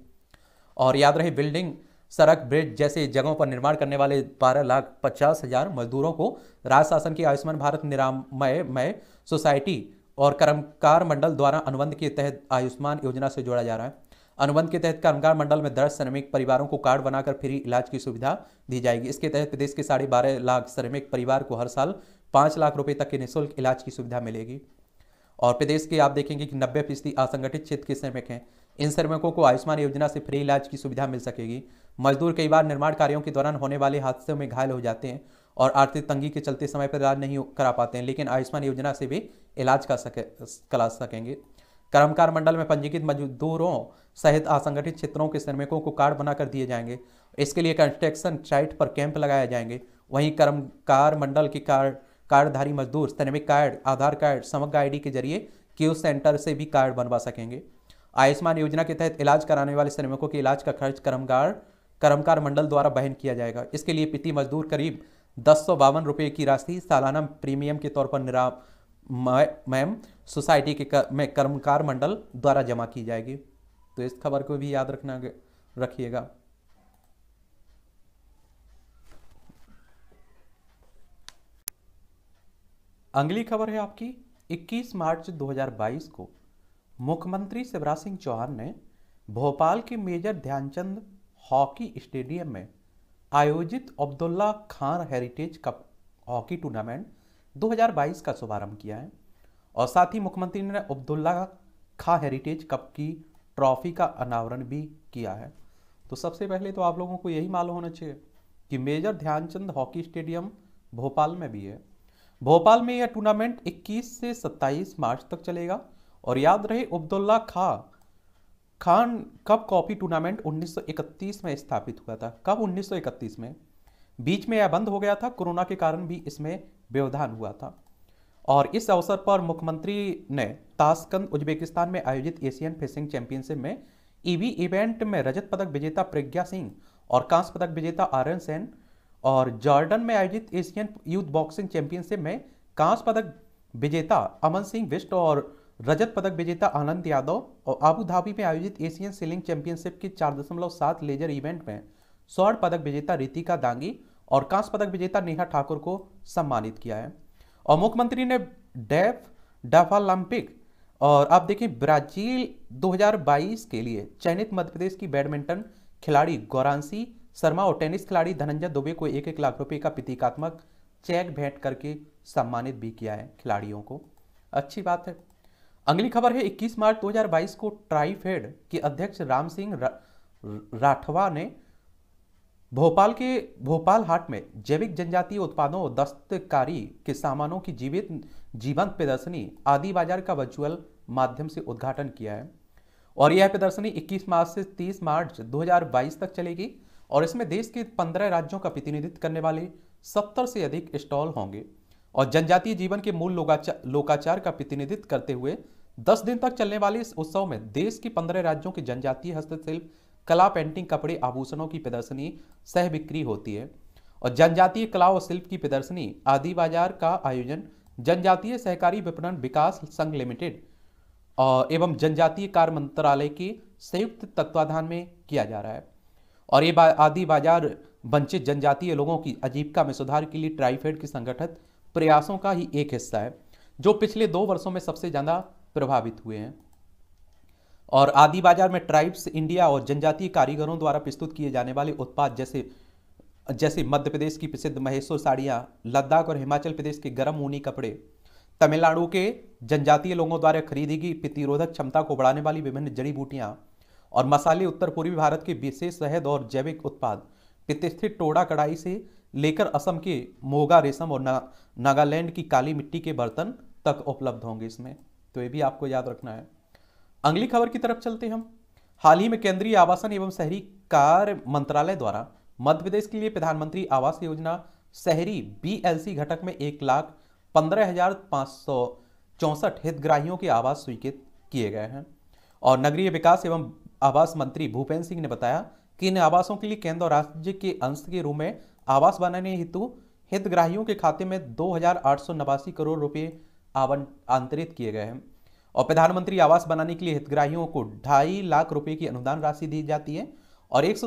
और याद रहे, बिल्डिंग, सड़क, ब्रिज जैसे जगहों पर निर्माण करने वाले बारह लाख पचास हज़ार मजदूरों को राज्य शासन की आयुष्मान भारत निरामय मय सोसाइटी और कर्मकार मंडल द्वारा अनुबंध के तहत आयुष्मान योजना से जोड़ा जा रहा है। अनुबंध के तहत कर्मकार मंडल में दर्ज श्रमिक परिवारों को कार्ड बनाकर फ्री इलाज की सुविधा दी जाएगी। इसके तहत प्रदेश के साढ़े बारह लाख श्रमिक परिवार को हर साल पाँच लाख रुपए तक के निःशुल्क इलाज की सुविधा मिलेगी। और प्रदेश के आप देखेंगे कि नब्बे फ़ीसदी असंगठित क्षेत्र के श्रमिक हैं। इन श्रमिकों को आयुष्मान योजना से फ्री इलाज की सुविधा मिल सकेगी। मजदूर कई बार निर्माण कार्यों के दौरान होने वाले हादसों में घायल हो जाते हैं और आर्थिक तंगी के चलते समय पर इलाज नहीं करा पाते हैं, लेकिन आयुष्मान योजना से भी इलाज कर सके, करा सकेंगे। कर्मकार मंडल में पंजीकृत मजदूरों सहित असंगठित क्षेत्रों के श्रमिकों को कार्ड बनाकर दिए जाएँगे। इसके लिए कंस्ट्रक्शन साइट पर कैंप लगाए जाएँगे। वहीं कर्मकार मंडल के कार्ड कार्डधारी मजदूर, श्रमिक card, Aadhaar card, Samagra ID के ज़रिए क्यू सेंटर से भी कार्ड बनवा सकेंगे। आयुष्मान योजना के तहत इलाज कराने वाले श्रमिकों के इलाज का खर्च कर्मकार कर्मकार मंडल द्वारा बहन किया जाएगा। इसके लिए प्रति मजदूर करीब दस सौ बावन रुपये की राशि सालाना प्रीमियम के तौर पर निरा मैम सोसाइटी के कर, में कर्मकार मंडल द्वारा जमा की जाएगी। तो इस खबर को भी याद रखना रखिएगा। अगली खबर है आपकी। 21 मार्च 2022 को मुख्यमंत्री शिवराज सिंह चौहान ने भोपाल के मेजर ध्यानचंद हॉकी स्टेडियम में आयोजित Abdullah Khan heritage cup hockey tournament 2022 का शुभारंभ किया है। और साथ ही मुख्यमंत्री ने अब्दुल्ला खा हेरिटेज कप की ट्रॉफी का अनावरण भी किया है। तो सबसे पहले तो आप लोगों को यही मालूम होना चाहिए कि major Dhyanchand hockey stadium Bhopal में भी है। भोपाल में यह टूर्नामेंट 21 से 27 मार्च तक चलेगा और याद रहे अब्दुल्ला खा, खान कप कॉपी टूर्नामेंट 1931 में स्थापित हुआ था। कब 1931 में? बीच में यह बंद हो गया था, कोरोना के कारण भी इसमें व्यवधान हुआ था। और इस अवसर पर मुख्यमंत्री ने ताशकंद उज्बेकिस्तान में आयोजित एशियन फिशिंग चैंपियनशिप में ईवी इवेंट में रजत पदक विजेता प्रज्ञा सिंह और कांस्य पदक विजेता आर्यन सेन और जॉर्डन में आयोजित एशियन यूथ बॉक्सिंग चैंपियनशिप में कांस्य पदक विजेता अमन सिंह विष्ट और रजत पदक विजेता आनंद यादव और आबू धाबी में आयोजित एशियन सेलिंग चैंपियनशिप के चार दशमलव सात लेजर इवेंट में स्वर्ण पदक विजेता रितिका दांगी और कांस्य पदक विजेता नेहा ठाकुर को सम्मानित किया है। और मुख्यमंत्री ने डेफ डेफालंपिक और आप देखिए ब्राज़ील 2022 के लिए चयनित मध्य प्रदेश की बैडमिंटन खिलाड़ी गौरांशी शर्मा और टेनिस खिलाड़ी धनंजय दुबे को एक एक लाख रुपए का प्रतीकात्मक चेक भेंट करके सम्मानित भी किया है खिलाड़ियों को। अच्छी बात है। अगली खबर है 21 मार्च 2022 को ट्राईफेड के अध्यक्ष राम सिंह रा, राठवा ने भोपाल के भोपाल हाट में जैविक जनजातीय उत्पादों और दस्तकारी के सामानों की जीवित जीवंत प्रदर्शनी आदि बाज़ार का वर्चुअल माध्यम से उद्घाटन किया है। और यह प्रदर्शनी 21 मार्च से 30 मार्च 2022 तक चलेगी और इसमें देश के 15 राज्यों का प्रतिनिधित्व करने वाले 70 से अधिक स्टॉल होंगे। और जनजातीय जीवन के मूल लोकाचार लोकाचार का प्रतिनिधित्व करते हुए 10 दिन तक चलने वाले इस उत्सव में देश के 15 राज्यों के जनजातीय हस्तशिल्प कला, पेंटिंग, कपड़े, आभूषणों की प्रदर्शनी, सह बिक्री होती है। और जनजातीय कला और शिल्प की प्रदर्शनी, आदि बाज़ार का आयोजन, जनजातीय सहकारी विपणन विकास संघ लिमिटेड एवं जनजातीय कार्य मंत्रालय के संयुक्त तत्वाधान में किया जा रहा है। और ये आदि बाज़ार वंचित जनजातीय लोगों की आजीविका में सुधार के लिए ट्राइफेड के संगठित प्रयासों का ही एक हिस्सा है, जो पिछले दो वर्षों में सबसे ज़्यादा प्रभावित हुए हैं। और आदि बाज़ार में ट्राइब्स इंडिया और जनजातीय कारीगरों द्वारा प्रस्तुत किए जाने वाले उत्पाद जैसे जैसे मध्य प्रदेश की प्रसिद्ध महेश्वर साड़ियाँ, लद्दाख और हिमाचल प्रदेश के गर्म ऊनी कपड़े, तमिलनाडु के जनजातीय लोगों द्वारा खरीदी गई प्रतिरोधक क्षमता को बढ़ाने वाली विभिन्न जड़ी बूटियाँ और मसाले उत्तर पूर्वी भारत के विशेष शहद और जैविक उत्पाद, प्रतिष्ठित टोड़ा कढ़ाई से लेकर असम के मोगा रेशम और नागालैंड की काली मिट्टी के बर्तन तक उपलब्ध होंगे इसमें। तो ये भी आपको याद रखना है। अगली खबर की तरफ़ चलते हम। हाल ही में केंद्रीय आवासन एवं शहरी कार्य मंत्रालय द्वारा मध्य प्रदेश के लिए प्रधानमंत्री आवास योजना शहरी बीएलसी घटक में एक लाख पंद्रह हज़ार पाँच सौ चौंसठ हितग्राहियों के आवास स्वीकृत किए गए हैं। और नगरीय विकास एवं आवास मंत्री भूपेंद्र सिंह ने बताया कि इन आवासों के लिए केंद्र और राज्य के अंश के रूप में आवास बनाने हेतु हितग्राहियों के खाते में दो हज़ार आठ सौ नवासी करोड़ रुपए आंतरित किए गए हैं। और प्रधानमंत्री आवास बनाने के लिए हितग्राहियों को ढाई लाख रुपए की अनुदान राशि दी जाती है और एक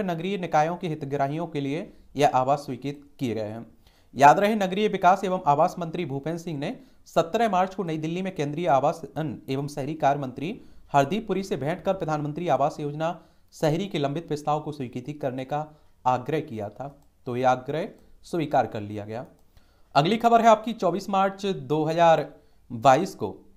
नगरीय निकायों के हितग्राहियों के लिए यह आवास स्वीकृत किए गए हैं। याद रहे, नगरीय विकास एवं आवास मंत्री भूपेंद्र सिंह ने 17 मार्च को नई दिल्ली में केंद्रीय आवास एवं शहरी कार्य मंत्री हरदीप पुरी से भेंट कर प्रधानमंत्री आवास योजना शहरी के लंबित प्रस्ताव को स्वीकृति करने का आग्रह किया था। तो यह आग्रह स्वीकार कर लिया गया। अगली खबर है आपकी 24 मार्च 2022 को।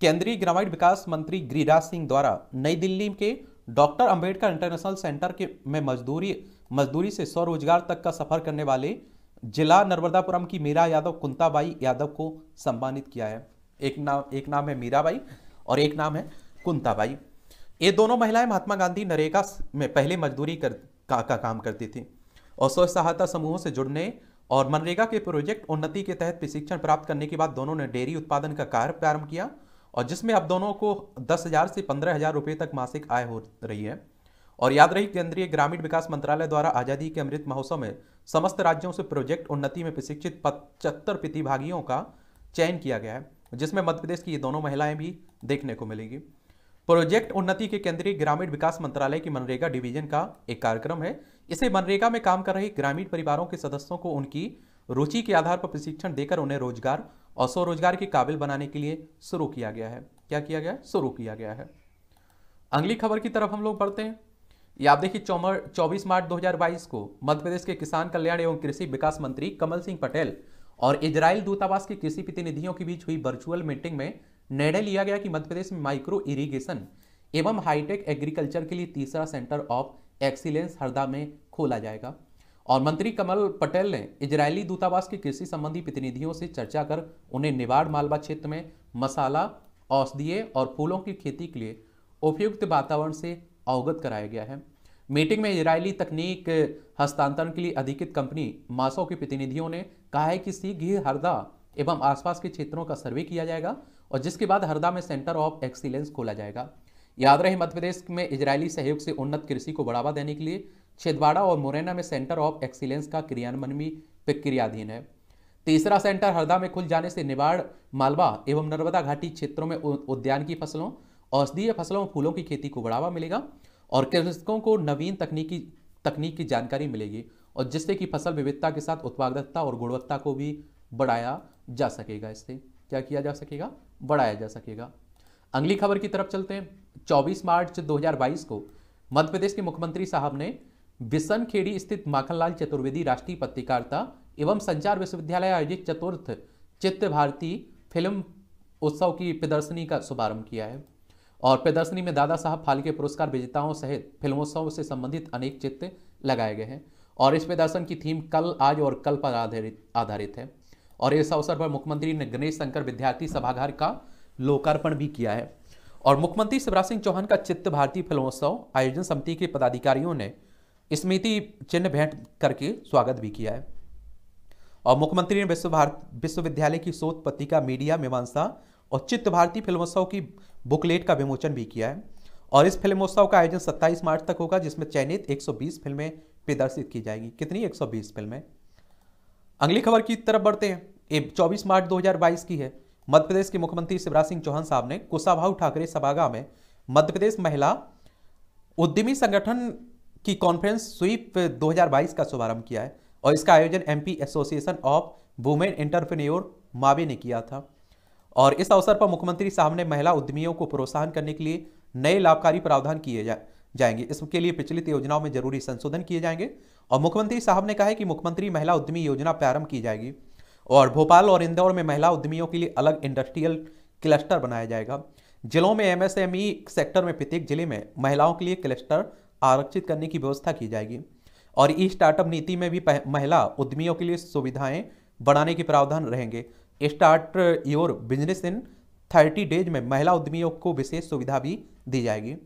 केंद्रीय ग्रामीण विकास मंत्री गिरिराज सिंह द्वारा नई दिल्ली के डॉक्टर अंबेडकर इंटरनेशनल सेंटर के में मजदूरी मजदूरी से स्वरोजगार तक का सफ़र करने वाले जिला नर्मदापुरम की मीरा यादव कुंताबाई यादव को सम्मानित किया है। एक नाम एक नाम है मीराबाई और एक नाम है कुंताबाई। ये दोनों महिलाएँ महात्मा गांधी नरेगा में पहले मजदूरी कर का, का काम करती थी और स्व सहायता समूहों से जुड़ने और मनरेगा के प्रोजेक्ट उन्नति के तहत प्रशिक्षण प्राप्त करने के बाद दोनों ने डेयरी उत्पादन का कार्य प्रारंभ किया और जिसमें अब दोनों को दस हज़ार से पंद्रह हज़ार रुपये तक मासिक आय हो रही है। और याद रही केंद्रीय ग्रामीण विकास मंत्रालय द्वारा आज़ादी के अमृत महोत्सव में समस्त राज्यों से प्रोजेक्ट उन्नति में प्रशिक्षित पचहत्तर प्रतिभागियों का चयन किया गया है, जिसमें मध्य प्रदेश की ये दोनों महिलाएँ भी देखने को मिलेंगी। प्रोजेक्ट उन्नति के केंद्रीय ग्रामीण विकास मंत्रालय की मनरेगा डिवीज़न का एक कार्यक्रम है। इसे मनरेगा में काम कर रहे ग्रामीण परिवारों के सदस्यों को उनकी रुचि के आधार पर प्रशिक्षण देकर उन्हें रोज़गार और स्वरोजगार के काबिल बनाने के लिए शुरू किया गया है। क्या किया गया? शुरू किया गया है। अगली खबर की तरफ़ हम लोग बढ़ते हैं। ये आप देखिए चौबीस मार्च 2022 को मध्य प्रदेश के किसान कल्याण एवं कृषि विकास मंत्री कमल सिंह पटेल और इजराइल दूतावास के कृषि प्रतिनिधियों के बीच हुई वर्चुअल मीटिंग में निर्णय लिया गया कि मध्य प्रदेश में माइक्रो इरीगेशन एवं हाईटेक एग्रीकल्चर के लिए तीसरा सेंटर ऑफ़ एक्सीलेंस हरदा में खोला जाएगा। और मंत्री कमल पटेल ने इजरायली दूतावास के कृषि संबंधी प्रतिनिधियों से चर्चा कर उन्हें निवाड़ मालवा क्षेत्र में मसाला, औषधीय और फूलों की खेती के लिए उपयुक्त वातावरण से अवगत कराया गया है। मीटिंग में इजरायली तकनीक हस्तांतरण के लिए अधिकृत कंपनी मासो के प्रतिनिधियों ने कहा है कि शीघ्र ही हरदा एवं आसपास के क्षेत्रों का सर्वे किया जाएगा और जिसके बाद हरदा में सेंटर ऑफ़ एक्सीलेंस खोला जाएगा। याद रहे, मध्य प्रदेश में इजरायली सहयोग से उन्नत कृषि को बढ़ावा देने के लिए छिंदवाड़ा और मुरैना में सेंटर ऑफ़ एक्सीलेंस का क्रियान्वयन भी प्रक्रियाधीन है। तीसरा सेंटर हरदा में खुल जाने से निवाड़, मालवा एवं नर्मदा घाटी क्षेत्रों में उद्यान की फ़सलों, औषधीय फ़सलों, फूलों की खेती को बढ़ावा मिलेगा और कृषकों को नवीन तकनीकी, तकनीक की जानकारी मिलेगी और जिससे कि फ़सल विविधता के साथ उत्पादकता और गुणवत्ता को भी बढ़ाया जा सकेगा इससे। क्या किया जा सकेगा? बढ़ाया जा सकेगा। अगली खबर की तरफ़ चलते हैं। 24 मार्च 2022 को मध्य प्रदेश के मुख्यमंत्री साहब ने बिसनखेड़ी स्थित माखनलाल चतुर्वेदी राष्ट्रीय पत्रकारिता एवं संचार विश्वविद्यालय आयोजित चतुर्थ चित्त भारती फ़िल्म उत्सव की प्रदर्शनी का शुभारंभ किया है। और प्रदर्शनी में दादा साहब फाल्के पुरस्कार विजेताओं सहित फिल्मोत्सव से संबंधित अनेक चित्र लगाए गए हैं और इस प्रदर्शन की थीम कल, आज और कल पर आधारित आधारित है। और इस अवसर पर मुख्यमंत्री ने गणेश शंकर विद्यार्थी सभागार का लोकार्पण भी किया है। और मुख्यमंत्री शिवराज सिंह चौहान का चित्त भारती फिल्मोत्सव आयोजन समिति के पदाधिकारियों ने स्मृति चिन्ह भेंट करके स्वागत भी किया है। और मुख्यमंत्री ने विश्व भारत विश्वविद्यालय की शोध पत्रिका मीडिया मीमांसा और चित्त भारती फिल्मोत्सव की बुकलेट का विमोचन भी किया है। और इस फिल्मोत्सव का आयोजन 27 मार्च तक होगा, जिसमें चयनित 120 फ़िल्में प्रदर्शित की जाएँगी। कितनी 120 फ़िल्में? अगली खबर की तरफ़ बढ़ते हैं। ये 24 मार्च 2022 की है। मध्य प्रदेश के मुख्यमंत्री शिवराज सिंह चौहान साहब ने कुशाभाऊ ठाकरे सभागाह में मध्य प्रदेश महिला उद्यमी संगठन की कॉन्फ्रेंस स्वीप 2022 का शुभारंभ किया है और इसका आयोजन MP association of women entrepreneur मावे ने किया था। और इस अवसर पर मुख्यमंत्री साहब ने महिला उद्यमियों को प्रोत्साहन करने के लिए नए लाभकारी प्रावधान किए जा, जाएँगे। इसके लिए प्रचलित योजनाओं में ज़रूरी संशोधन किए जाएँगे और मुख्यमंत्री साहब ने कहा है कि मुख्यमंत्री महिला उद्यमी योजना प्रारंभ की जाएगी और भोपाल और इंदौर में महिला उद्यमियों के लिए अलग इंडस्ट्रियल क्लस्टर बनाया जाएगा। जिलों में एमएसएमई सेक्टर में प्रत्येक ज़िले में महिलाओं के लिए क्लस्टर आरक्षित करने की व्यवस्था की जाएगी। और ई स्टार्टअप नीति में भी महिला उद्यमियों के लिए सुविधाएँ बढ़ाने के प्रावधान रहेंगे। Start your business in thirty days में महिला उद्यमियों को विशेष सुविधा भी दी जाएगी।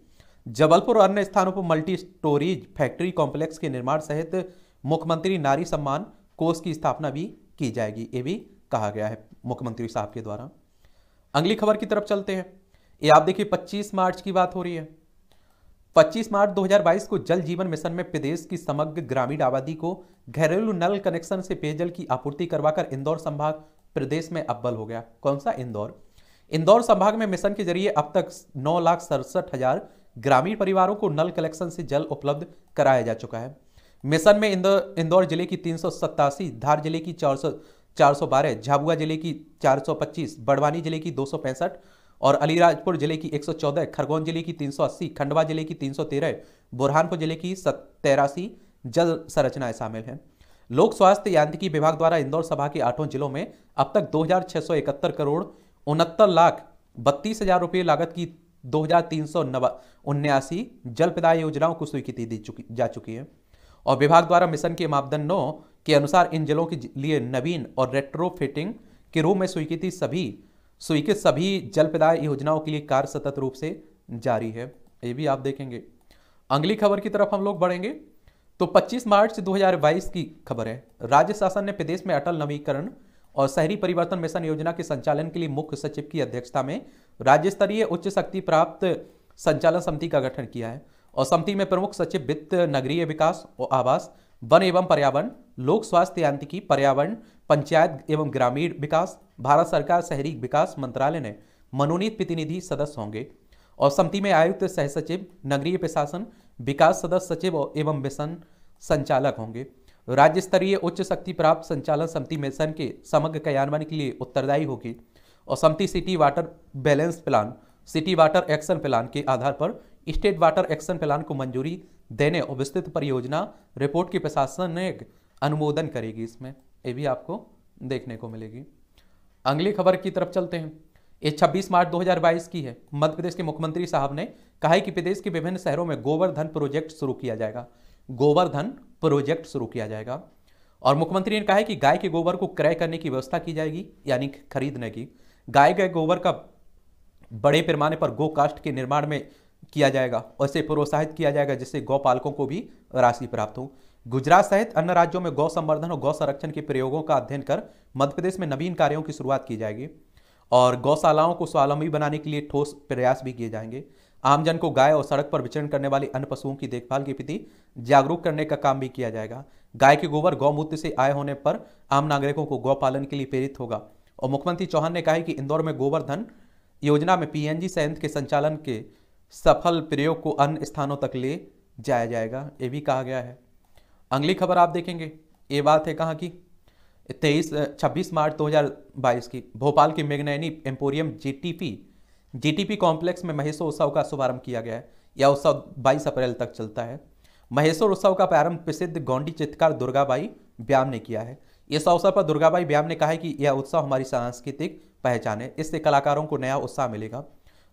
जबलपुर और अन्य स्थानों पर मल्टी स्टोरेज फैक्ट्री कॉम्प्लेक्स के निर्माण सहित मुख्यमंत्री नारी सम्मान कोष की स्थापना भी की जाएगी, ये भी कहा गया है मुख्यमंत्री साहब के द्वारा। अगली खबर की तरफ़ चलते हैं। ये आप देखिए 25 मार्च की बात हो रही है। 25 मार्च 2022 को जल जीवन मिशन में प्रदेश की समग्र ग्रामीण आबादी को घरेलू नल कनेक्शन से पेयजल की आपूर्ति करवाकर इंदौर संभाग प्रदेश में अव्वल हो गया। कौन सा? इंदौर। इंदौर संभाग में मिशन के ज़रिए अब तक नौ लाख सड़सठ हज़ार ग्रामीण परिवारों को नल कलेक्शन से जल उपलब्ध कराया जा चुका है। मिशन में इंदौर इंदौर ज़िले की तीन सौ सत्तासी, धार ज़िले की चार सौ झाबुआ ज़िले की चार सौ पच्चीस, बड़वानी ज़िले की दो सौ पैंसठ और अलीराजपुर ज़िले की 114, खरगोन ज़िले की 380, खंडवा ज़िले की 313, बुरहानपुर ज़िले की तेरासी जल संरचनाएँ शामिल हैं। लोक स्वास्थ्य यांत्रिकी विभाग द्वारा इंदौर सभा के आठों जिलों में अब तक दो करोड़ उनहत्तर लाख बत्तीस हज़ार रुपये लागत की दो हज़ार तीन सौ उन्यासी जल प्रदाय योजनाओं को स्वीकृति दी चुकी जा चुकी है। और विभाग द्वारा मिशन के मापदंडों के अनुसार इन जिलों के लिए नवीन और रेट्रोफिटिंग के रूप में स्वीकृति सभी स्वीकृत सभी जल प्रदाय योजनाओं के लिए कार्य सतत रूप से जारी है। ये भी आप देखेंगे। अगली खबर की तरफ़ हम लोग बढ़ेंगे। तो 25 मार्च 2022 की खबर है। राज्य शासन ने प्रदेश में अटल नवीकरण और शहरी परिवर्तन मिशन योजना के संचालन के लिए मुख्य सचिव की अध्यक्षता में राज्य स्तरीय उच्च शक्ति प्राप्त संचालन समिति का गठन किया है और समिति में प्रमुख सचिव वित्त, नगरीय विकास और आवास, वन एवं पर्यावरण, लोक स्वास्थ्य यांत्रिकी, पर्यावरण पंचायत एवं ग्रामीण विकास, भारत सरकार शहरी विकास मंत्रालय ने मनोनीत प्रतिनिधि सदस्य होंगे। और समिति में आयुक्त सह सचिव, नगरीय प्रशासन, विकास सदस्य सचिव एवं मिशन संचालक होंगे। राज्य स्तरीय उच्च शक्ति प्राप्त संचालन समिति मिशन के समग्र क्रियान्वयन के लिए उत्तरदायी होगी। और समिति city water balance plan, city water action plan के आधार पर स्टेट वाटर एक्शन प्लान को मंजूरी देने और विस्तृत परियोजना रिपोर्ट की प्रशासनिक अनुमोदन करेगी इसमें। ये भी आपको देखने को मिलेगी। अगली खबर की तरफ़ चलते हैं। ये 26 मार्च 2022 की है। मध्य प्रदेश के मुख्यमंत्री साहब ने कहा है कि प्रदेश के विभिन्न शहरों में गोवर्धन प्रोजेक्ट शुरू किया जाएगा। गोवर्धन प्रोजेक्ट शुरू किया जाएगा। और मुख्यमंत्री ने कहा है कि गाय के गोबर को क्रय करने की व्यवस्था की जाएगी, यानी खरीदने की। गाय के गोबर का बड़े पैमाने पर गो कास्ट के निर्माण में किया जाएगा और इसे प्रोत्साहित किया जाएगा, जिससे गौपालकों को भी राशि प्राप्त हो। गुजरात सहित अन्य राज्यों में गौ संवर्धन और गौ संरक्षण के प्रयोगों का अध्ययन कर मध्य प्रदेश में नवीन कार्यों की शुरुआत की जाएगी और गौशालाओं को स्वावलंबी बनाने के लिए ठोस प्रयास भी किए जाएँगे। आमजन को गाय और सड़क पर विचरण करने वाले अन्य पशुओं की देखभाल के प्रति जागरूक करने का काम भी किया जाएगा। गाय के गोबर गौमूत्र से आय होने पर आम नागरिकों को गौपालन के लिए प्रेरित होगा। और मुख्यमंत्री चौहान ने कहा कि इंदौर में गोवर्धन योजना में पीएनजी संयंत्र के संचालन के सफल प्रयोग को अन्य स्थानों तक ले जाया जाएगा, ये भी कहा गया है। अगली खबर आप देखेंगे। ये बात है कहाँ की? तेईस छब्बीस मार्च 2022 की। भोपाल के मेघनैनी एम्पोरियम जीटीपी जीटीपी कॉम्प्लेक्स में महेश्वर उत्सव का शुभारंभ किया गया है। यह उत्सव 22 अप्रैल तक चलता है। महेश्वर उत्सव का प्रारंभ प्रसिद्ध गौंडी चित्रकार दुर्गाबाई व्याम ने किया है। इस अवसर पर दुर्गाबाई व्याम ने कहा है कि यह उत्सव हमारी सांस्कृतिक पहचान है। इससे कलाकारों को नया उत्साह मिलेगा।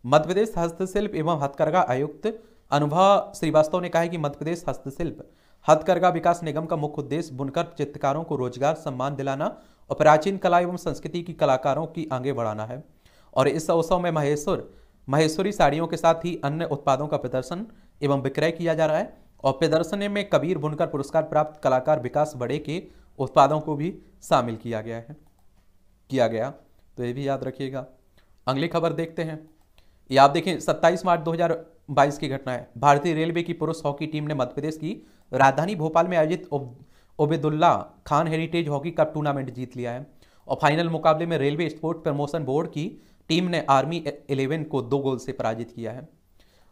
मध्य प्रदेश हस्तशिल्प एवं हथकरघा आयुक्त अनुभव श्रीवास्तव ने कहा है कि मध्य प्रदेश हस्तशिल्प हथकरघा विकास निगम का मुख्य उद्देश्य बुनकर चित्रकारों को रोज़गार, सम्मान दिलाना और प्राचीन कला एवं संस्कृति की कलाकारों की आगे बढ़ाना है। और इस उत्सव में महेश्वर, महेश्वरी साड़ियों के साथ ही अन्य उत्पादों का प्रदर्शन एवं विक्रय किया जा रहा है और प्रदर्शन में कबीर बुनकर पुरस्कार प्राप्त कलाकार विकास बड़े के उत्पादों को भी शामिल किया गया है। किया गया तो ये भी याद रखिएगा। अगली खबर देखते हैं। ये आप देखें 27 मार्च 2022 की घटना है। भारतीय रेलवे की पुरुष हॉकी टीम ने मध्य प्रदेश की राजधानी भोपाल में आयोजित Obaidullah Khan heritage hockey cup tournament जीत लिया है। और फाइनल मुकाबले में रेलवे स्पोर्ट प्रमोशन बोर्ड की टीम ने आर्मी इलेवन को दो गोल से पराजित किया है।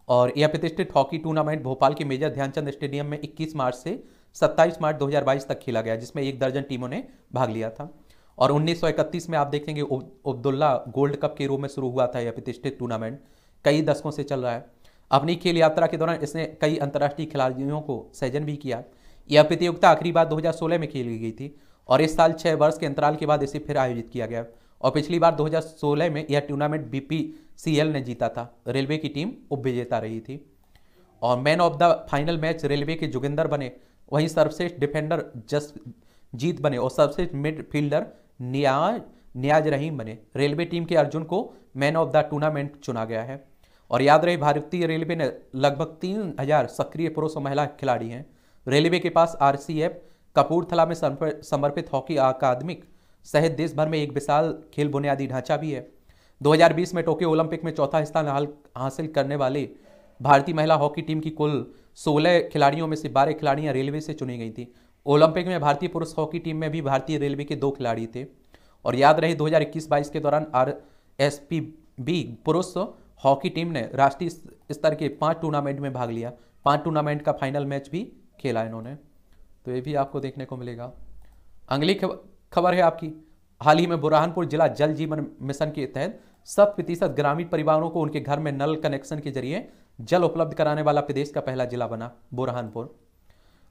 और यह प्रतिष्ठित हॉकी टूर्नामेंट भोपाल के मेजर ध्यानचंद स्टेडियम में 21 मार्च से 27 मार्च 2022 तक खेला गया, जिसमें एक दर्जन टीमों ने भाग लिया था। और 1931 में आप देखेंगे अब्दुल्ला गोल्ड कप के रूप में शुरू हुआ था यह प्रतिष्ठित टूर्नामेंट। कई दशकों से चल रहा है। अपनी खेल यात्रा के दौरान इसने कई अंतर्राष्ट्रीय खिलाड़ियों को सैजन भी किया। यह प्रतियोगिता आखिरी बार 2016 में खेली गई थी और इस साल छः वर्ष के अंतराल के बाद इसे फिर आयोजित किया गया और पिछली बार 2016 में यह टूर्नामेंट बीपीसीएल ने जीता था। रेलवे की टीम उपविजेता रही थी। और man of the final match railway के जोगिंदर बने। वहीं सर्वश्रेष्ठ डिफेंडर जस जीत बने और सर्वश्रेष्ठ मिडफील्डर नियाज नियाज रहीम बने। रेलवे टीम के अर्जुन को मैन ऑफ़ द टूर्नामेंट चुना गया है। और याद रहे, भारतीय रेलवे ने लगभग तीन हज़ार सक्रिय पुरुष और महिला खिलाड़ी हैं। रेलवे के पास आरसीएफ, कपूरथला में समर्पित हॉकी अकादमिक सहित देश भर में एक विशाल खेल बुनियादी ढांचा भी है। 2020 में टोक्यो ओलंपिक में चौथा स्थान हासिल करने वाली भारतीय महिला हॉकी टीम की कुल 16 खिलाड़ियों में से 12 खिलाड़ियाँ रेलवे से चुनी गई थी। ओलंपिक में भारतीय पुरुष हॉकी टीम में भी भारतीय रेलवे के दो खिलाड़ी थे। और याद रहे 2021-22 के दौरान आर एस पी बी पुरुष हॉकी टीम ने राष्ट्रीय स्तर के पाँच टूर्नामेंट में भाग लिया। पाँच टूर्नामेंट का फाइनल मैच भी खेला इन्होंने। तो ये भी आपको देखने को मिलेगा। अगली खबर है आपकी। हाल ही में बुरहानपुर जिला जल जीवन मिशन के तहत शत प्रतिशत ग्रामीण परिवारों को उनके घर में नल कनेक्शन के ज़रिए जल उपलब्ध कराने वाला प्रदेश का पहला जिला बना बुरहानपुर।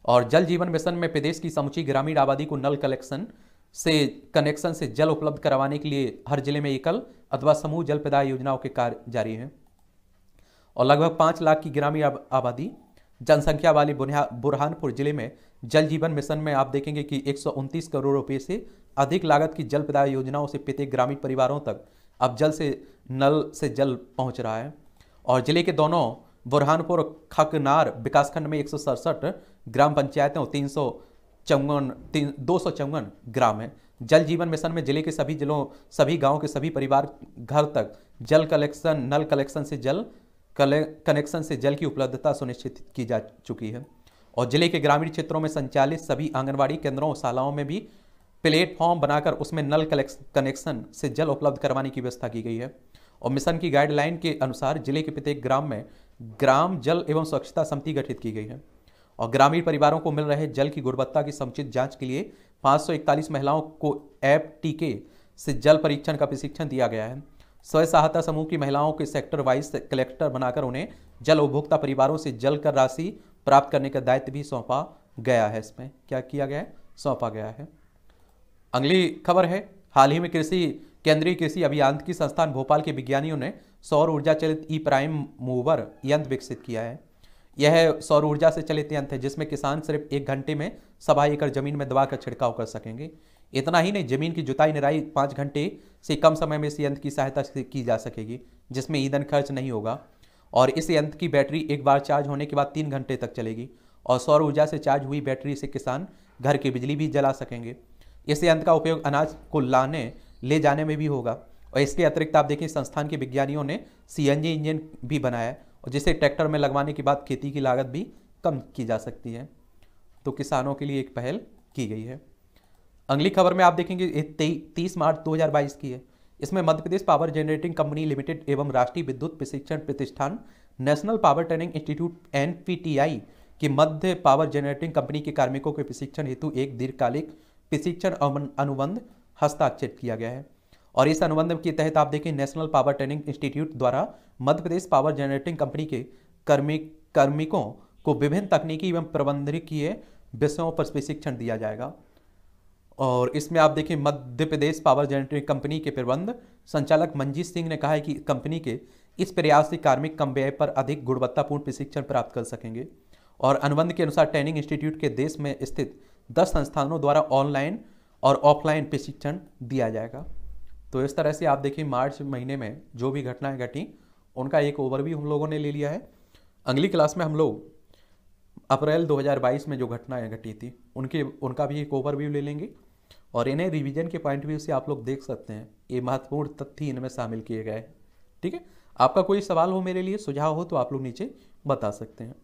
और जल जीवन मिशन में प्रदेश की समुची ग्रामीण आबादी को नल कलेक्शन से, कनेक्शन से जल उपलब्ध करवाने के लिए हर ज़िले में एकल अथवा समूह जल प्रदाय योजनाओं के कार्य जारी हैं। और लगभग पाँच लाख की ग्रामीण आबादी जनसंख्या वाली बुरहानपुर ज़िले में जल जीवन मिशन में आप देखेंगे कि एक सौ उनतीस करोड़ रुपए से अधिक लागत की जल प्रदाय योजनाओं से प्रत्येक ग्रामीण परिवारों तक अब जल से नल से जल पहुँच रहा है। और ज़िले के दोनों बुरहानपुर खकनार विकासखंड में एक सौ सड़सठ ग्राम पंचायतें और तीन सौ चौवन, तीन, दो सौ चौवन ग्राम है। जल जीवन मिशन में ज़िले के सभी जिलों, सभी गाँवों के सभी परिवार घर तक जल कलेक्शन, नल कलेक्शन से जल कनेक्शन से जल की उपलब्धता सुनिश्चित की जा चुकी है। और ज़िले के ग्रामीण क्षेत्रों में संचालित सभी आंगनबाड़ी केंद्रों और शालाओं में भी प्लेटफॉर्म बनाकर उसमें नल कनेक्शन से जल उपलब्ध करवाने की व्यवस्था की गई है। और मिशन की गाइडलाइन के अनुसार ज़िले के प्रत्येक ग्राम में ग्राम जल एवं स्वच्छता समिति गठित की गई है। और ग्रामीण परिवारों को मिल रहे जल की गुणवत्ता की समुचित जाँच के लिए 541 महिलाओं को एप टीके से जल परीक्षण का प्रशिक्षण दिया गया है। स्वयं सहायता समूह की महिलाओं के सेक्टर वाइज कलेक्टर बनाकर उन्हें जल उपभोक्ता परिवारों से जल कर राशि प्राप्त करने का दायित्व भी सौंपा गया है। इसमें क्या किया गया है? सौंपा गया है। अगली खबर है, हाल ही में कृषि, केंद्रीय कृषि अभियांत्रिकी संस्थान भोपाल के विज्ञानियों ने सौर ऊर्जा चलित ई प्राइम मूवर यंत्र विकसित किया है। यह सौर ऊर्जा से चलित यंत्र है, जिसमें किसान सिर्फ़ एक घंटे में सवा एकड़ ज़मीन में दबा कर छिड़काव कर सकेंगे। इतना ही नहीं, ज़मीन की जुताई निराई पाँच घंटे से कम समय में इस यंत्र की सहायता से की जा सकेगी, जिसमें ईंधन खर्च नहीं होगा। और इस यंत्र की बैटरी एक बार चार्ज होने के बाद तीन घंटे तक चलेगी और सौर ऊर्जा से चार्ज हुई बैटरी से किसान घर की बिजली भी जला सकेंगे। इस यंत्र का उपयोग अनाज को लाने, ले जाने में भी होगा। और इसके अतिरिक्त आप देखें, संस्थान के विज्ञानियों ने सीएनजी इंजन भी बनाया जिसे ट्रैक्टर में लगवाने के बाद खेती की लागत भी कम की जा सकती है। तो किसानों के लिए एक पहल की गई है। अगली खबर में आप देखेंगे तीस मार्च 2022 की है। इसमें Madhya Pradesh power generating company limited एवं राष्ट्रीय विद्युत प्रशिक्षण प्रतिष्ठान, national power training institute, N की मध्य पावर जनरेटिंग कंपनी के कार्मिकों के प्रशिक्षण हेतु एक दीर्घकालिक प्रशिक्षण अनुबंध हस्ताक्षरित किया गया है। और इस अनुबंध के तहत आप देखें नेशनल पावर ट्रेनिंग इंस्टीट्यूट द्वारा Madhya Pradesh power generating company के कर्मिक कर्मिकों को विभिन्न तकनीकी एवं प्रबंधकीय विषयों पर प्रशिक्षण दिया जाएगा। और इसमें आप देखें, Madhya Pradesh power generating company के प्रबंध संचालक मंजीत सिंह ने कहा है कि कंपनी के इस प्रयास से कार्मिक कम व्यय पर अधिक गुणवत्तापूर्ण प्रशिक्षण प्राप्त कर सकेंगे। और अनुबंध के अनुसार ट्रेनिंग इंस्टीट्यूट के देश में स्थित दस संस्थानों द्वारा ऑनलाइन और ऑफलाइन प्रशिक्षण दिया जाएगा। तो इस तरह से आप देखिए, मार्च महीने में जो भी घटनाएँ घटी, उनका एक ओवरव्यू हम लोगों ने ले लिया है। अगली क्लास में हम लोग अप्रैल 2022 में जो घटनाएँ घटी थी, उनके, उनका भी एक ओवरव्यू ले लेंगे। और इन्हें रिवीजन के पॉइंट व्यू से आप लोग देख सकते हैं, ये महत्वपूर्ण तथ्य इनमें शामिल किए गए हैं। ठीक है? आपका कोई सवाल हो मेरे लिए, सुझाव हो तो आप लोग नीचे बता सकते हैं।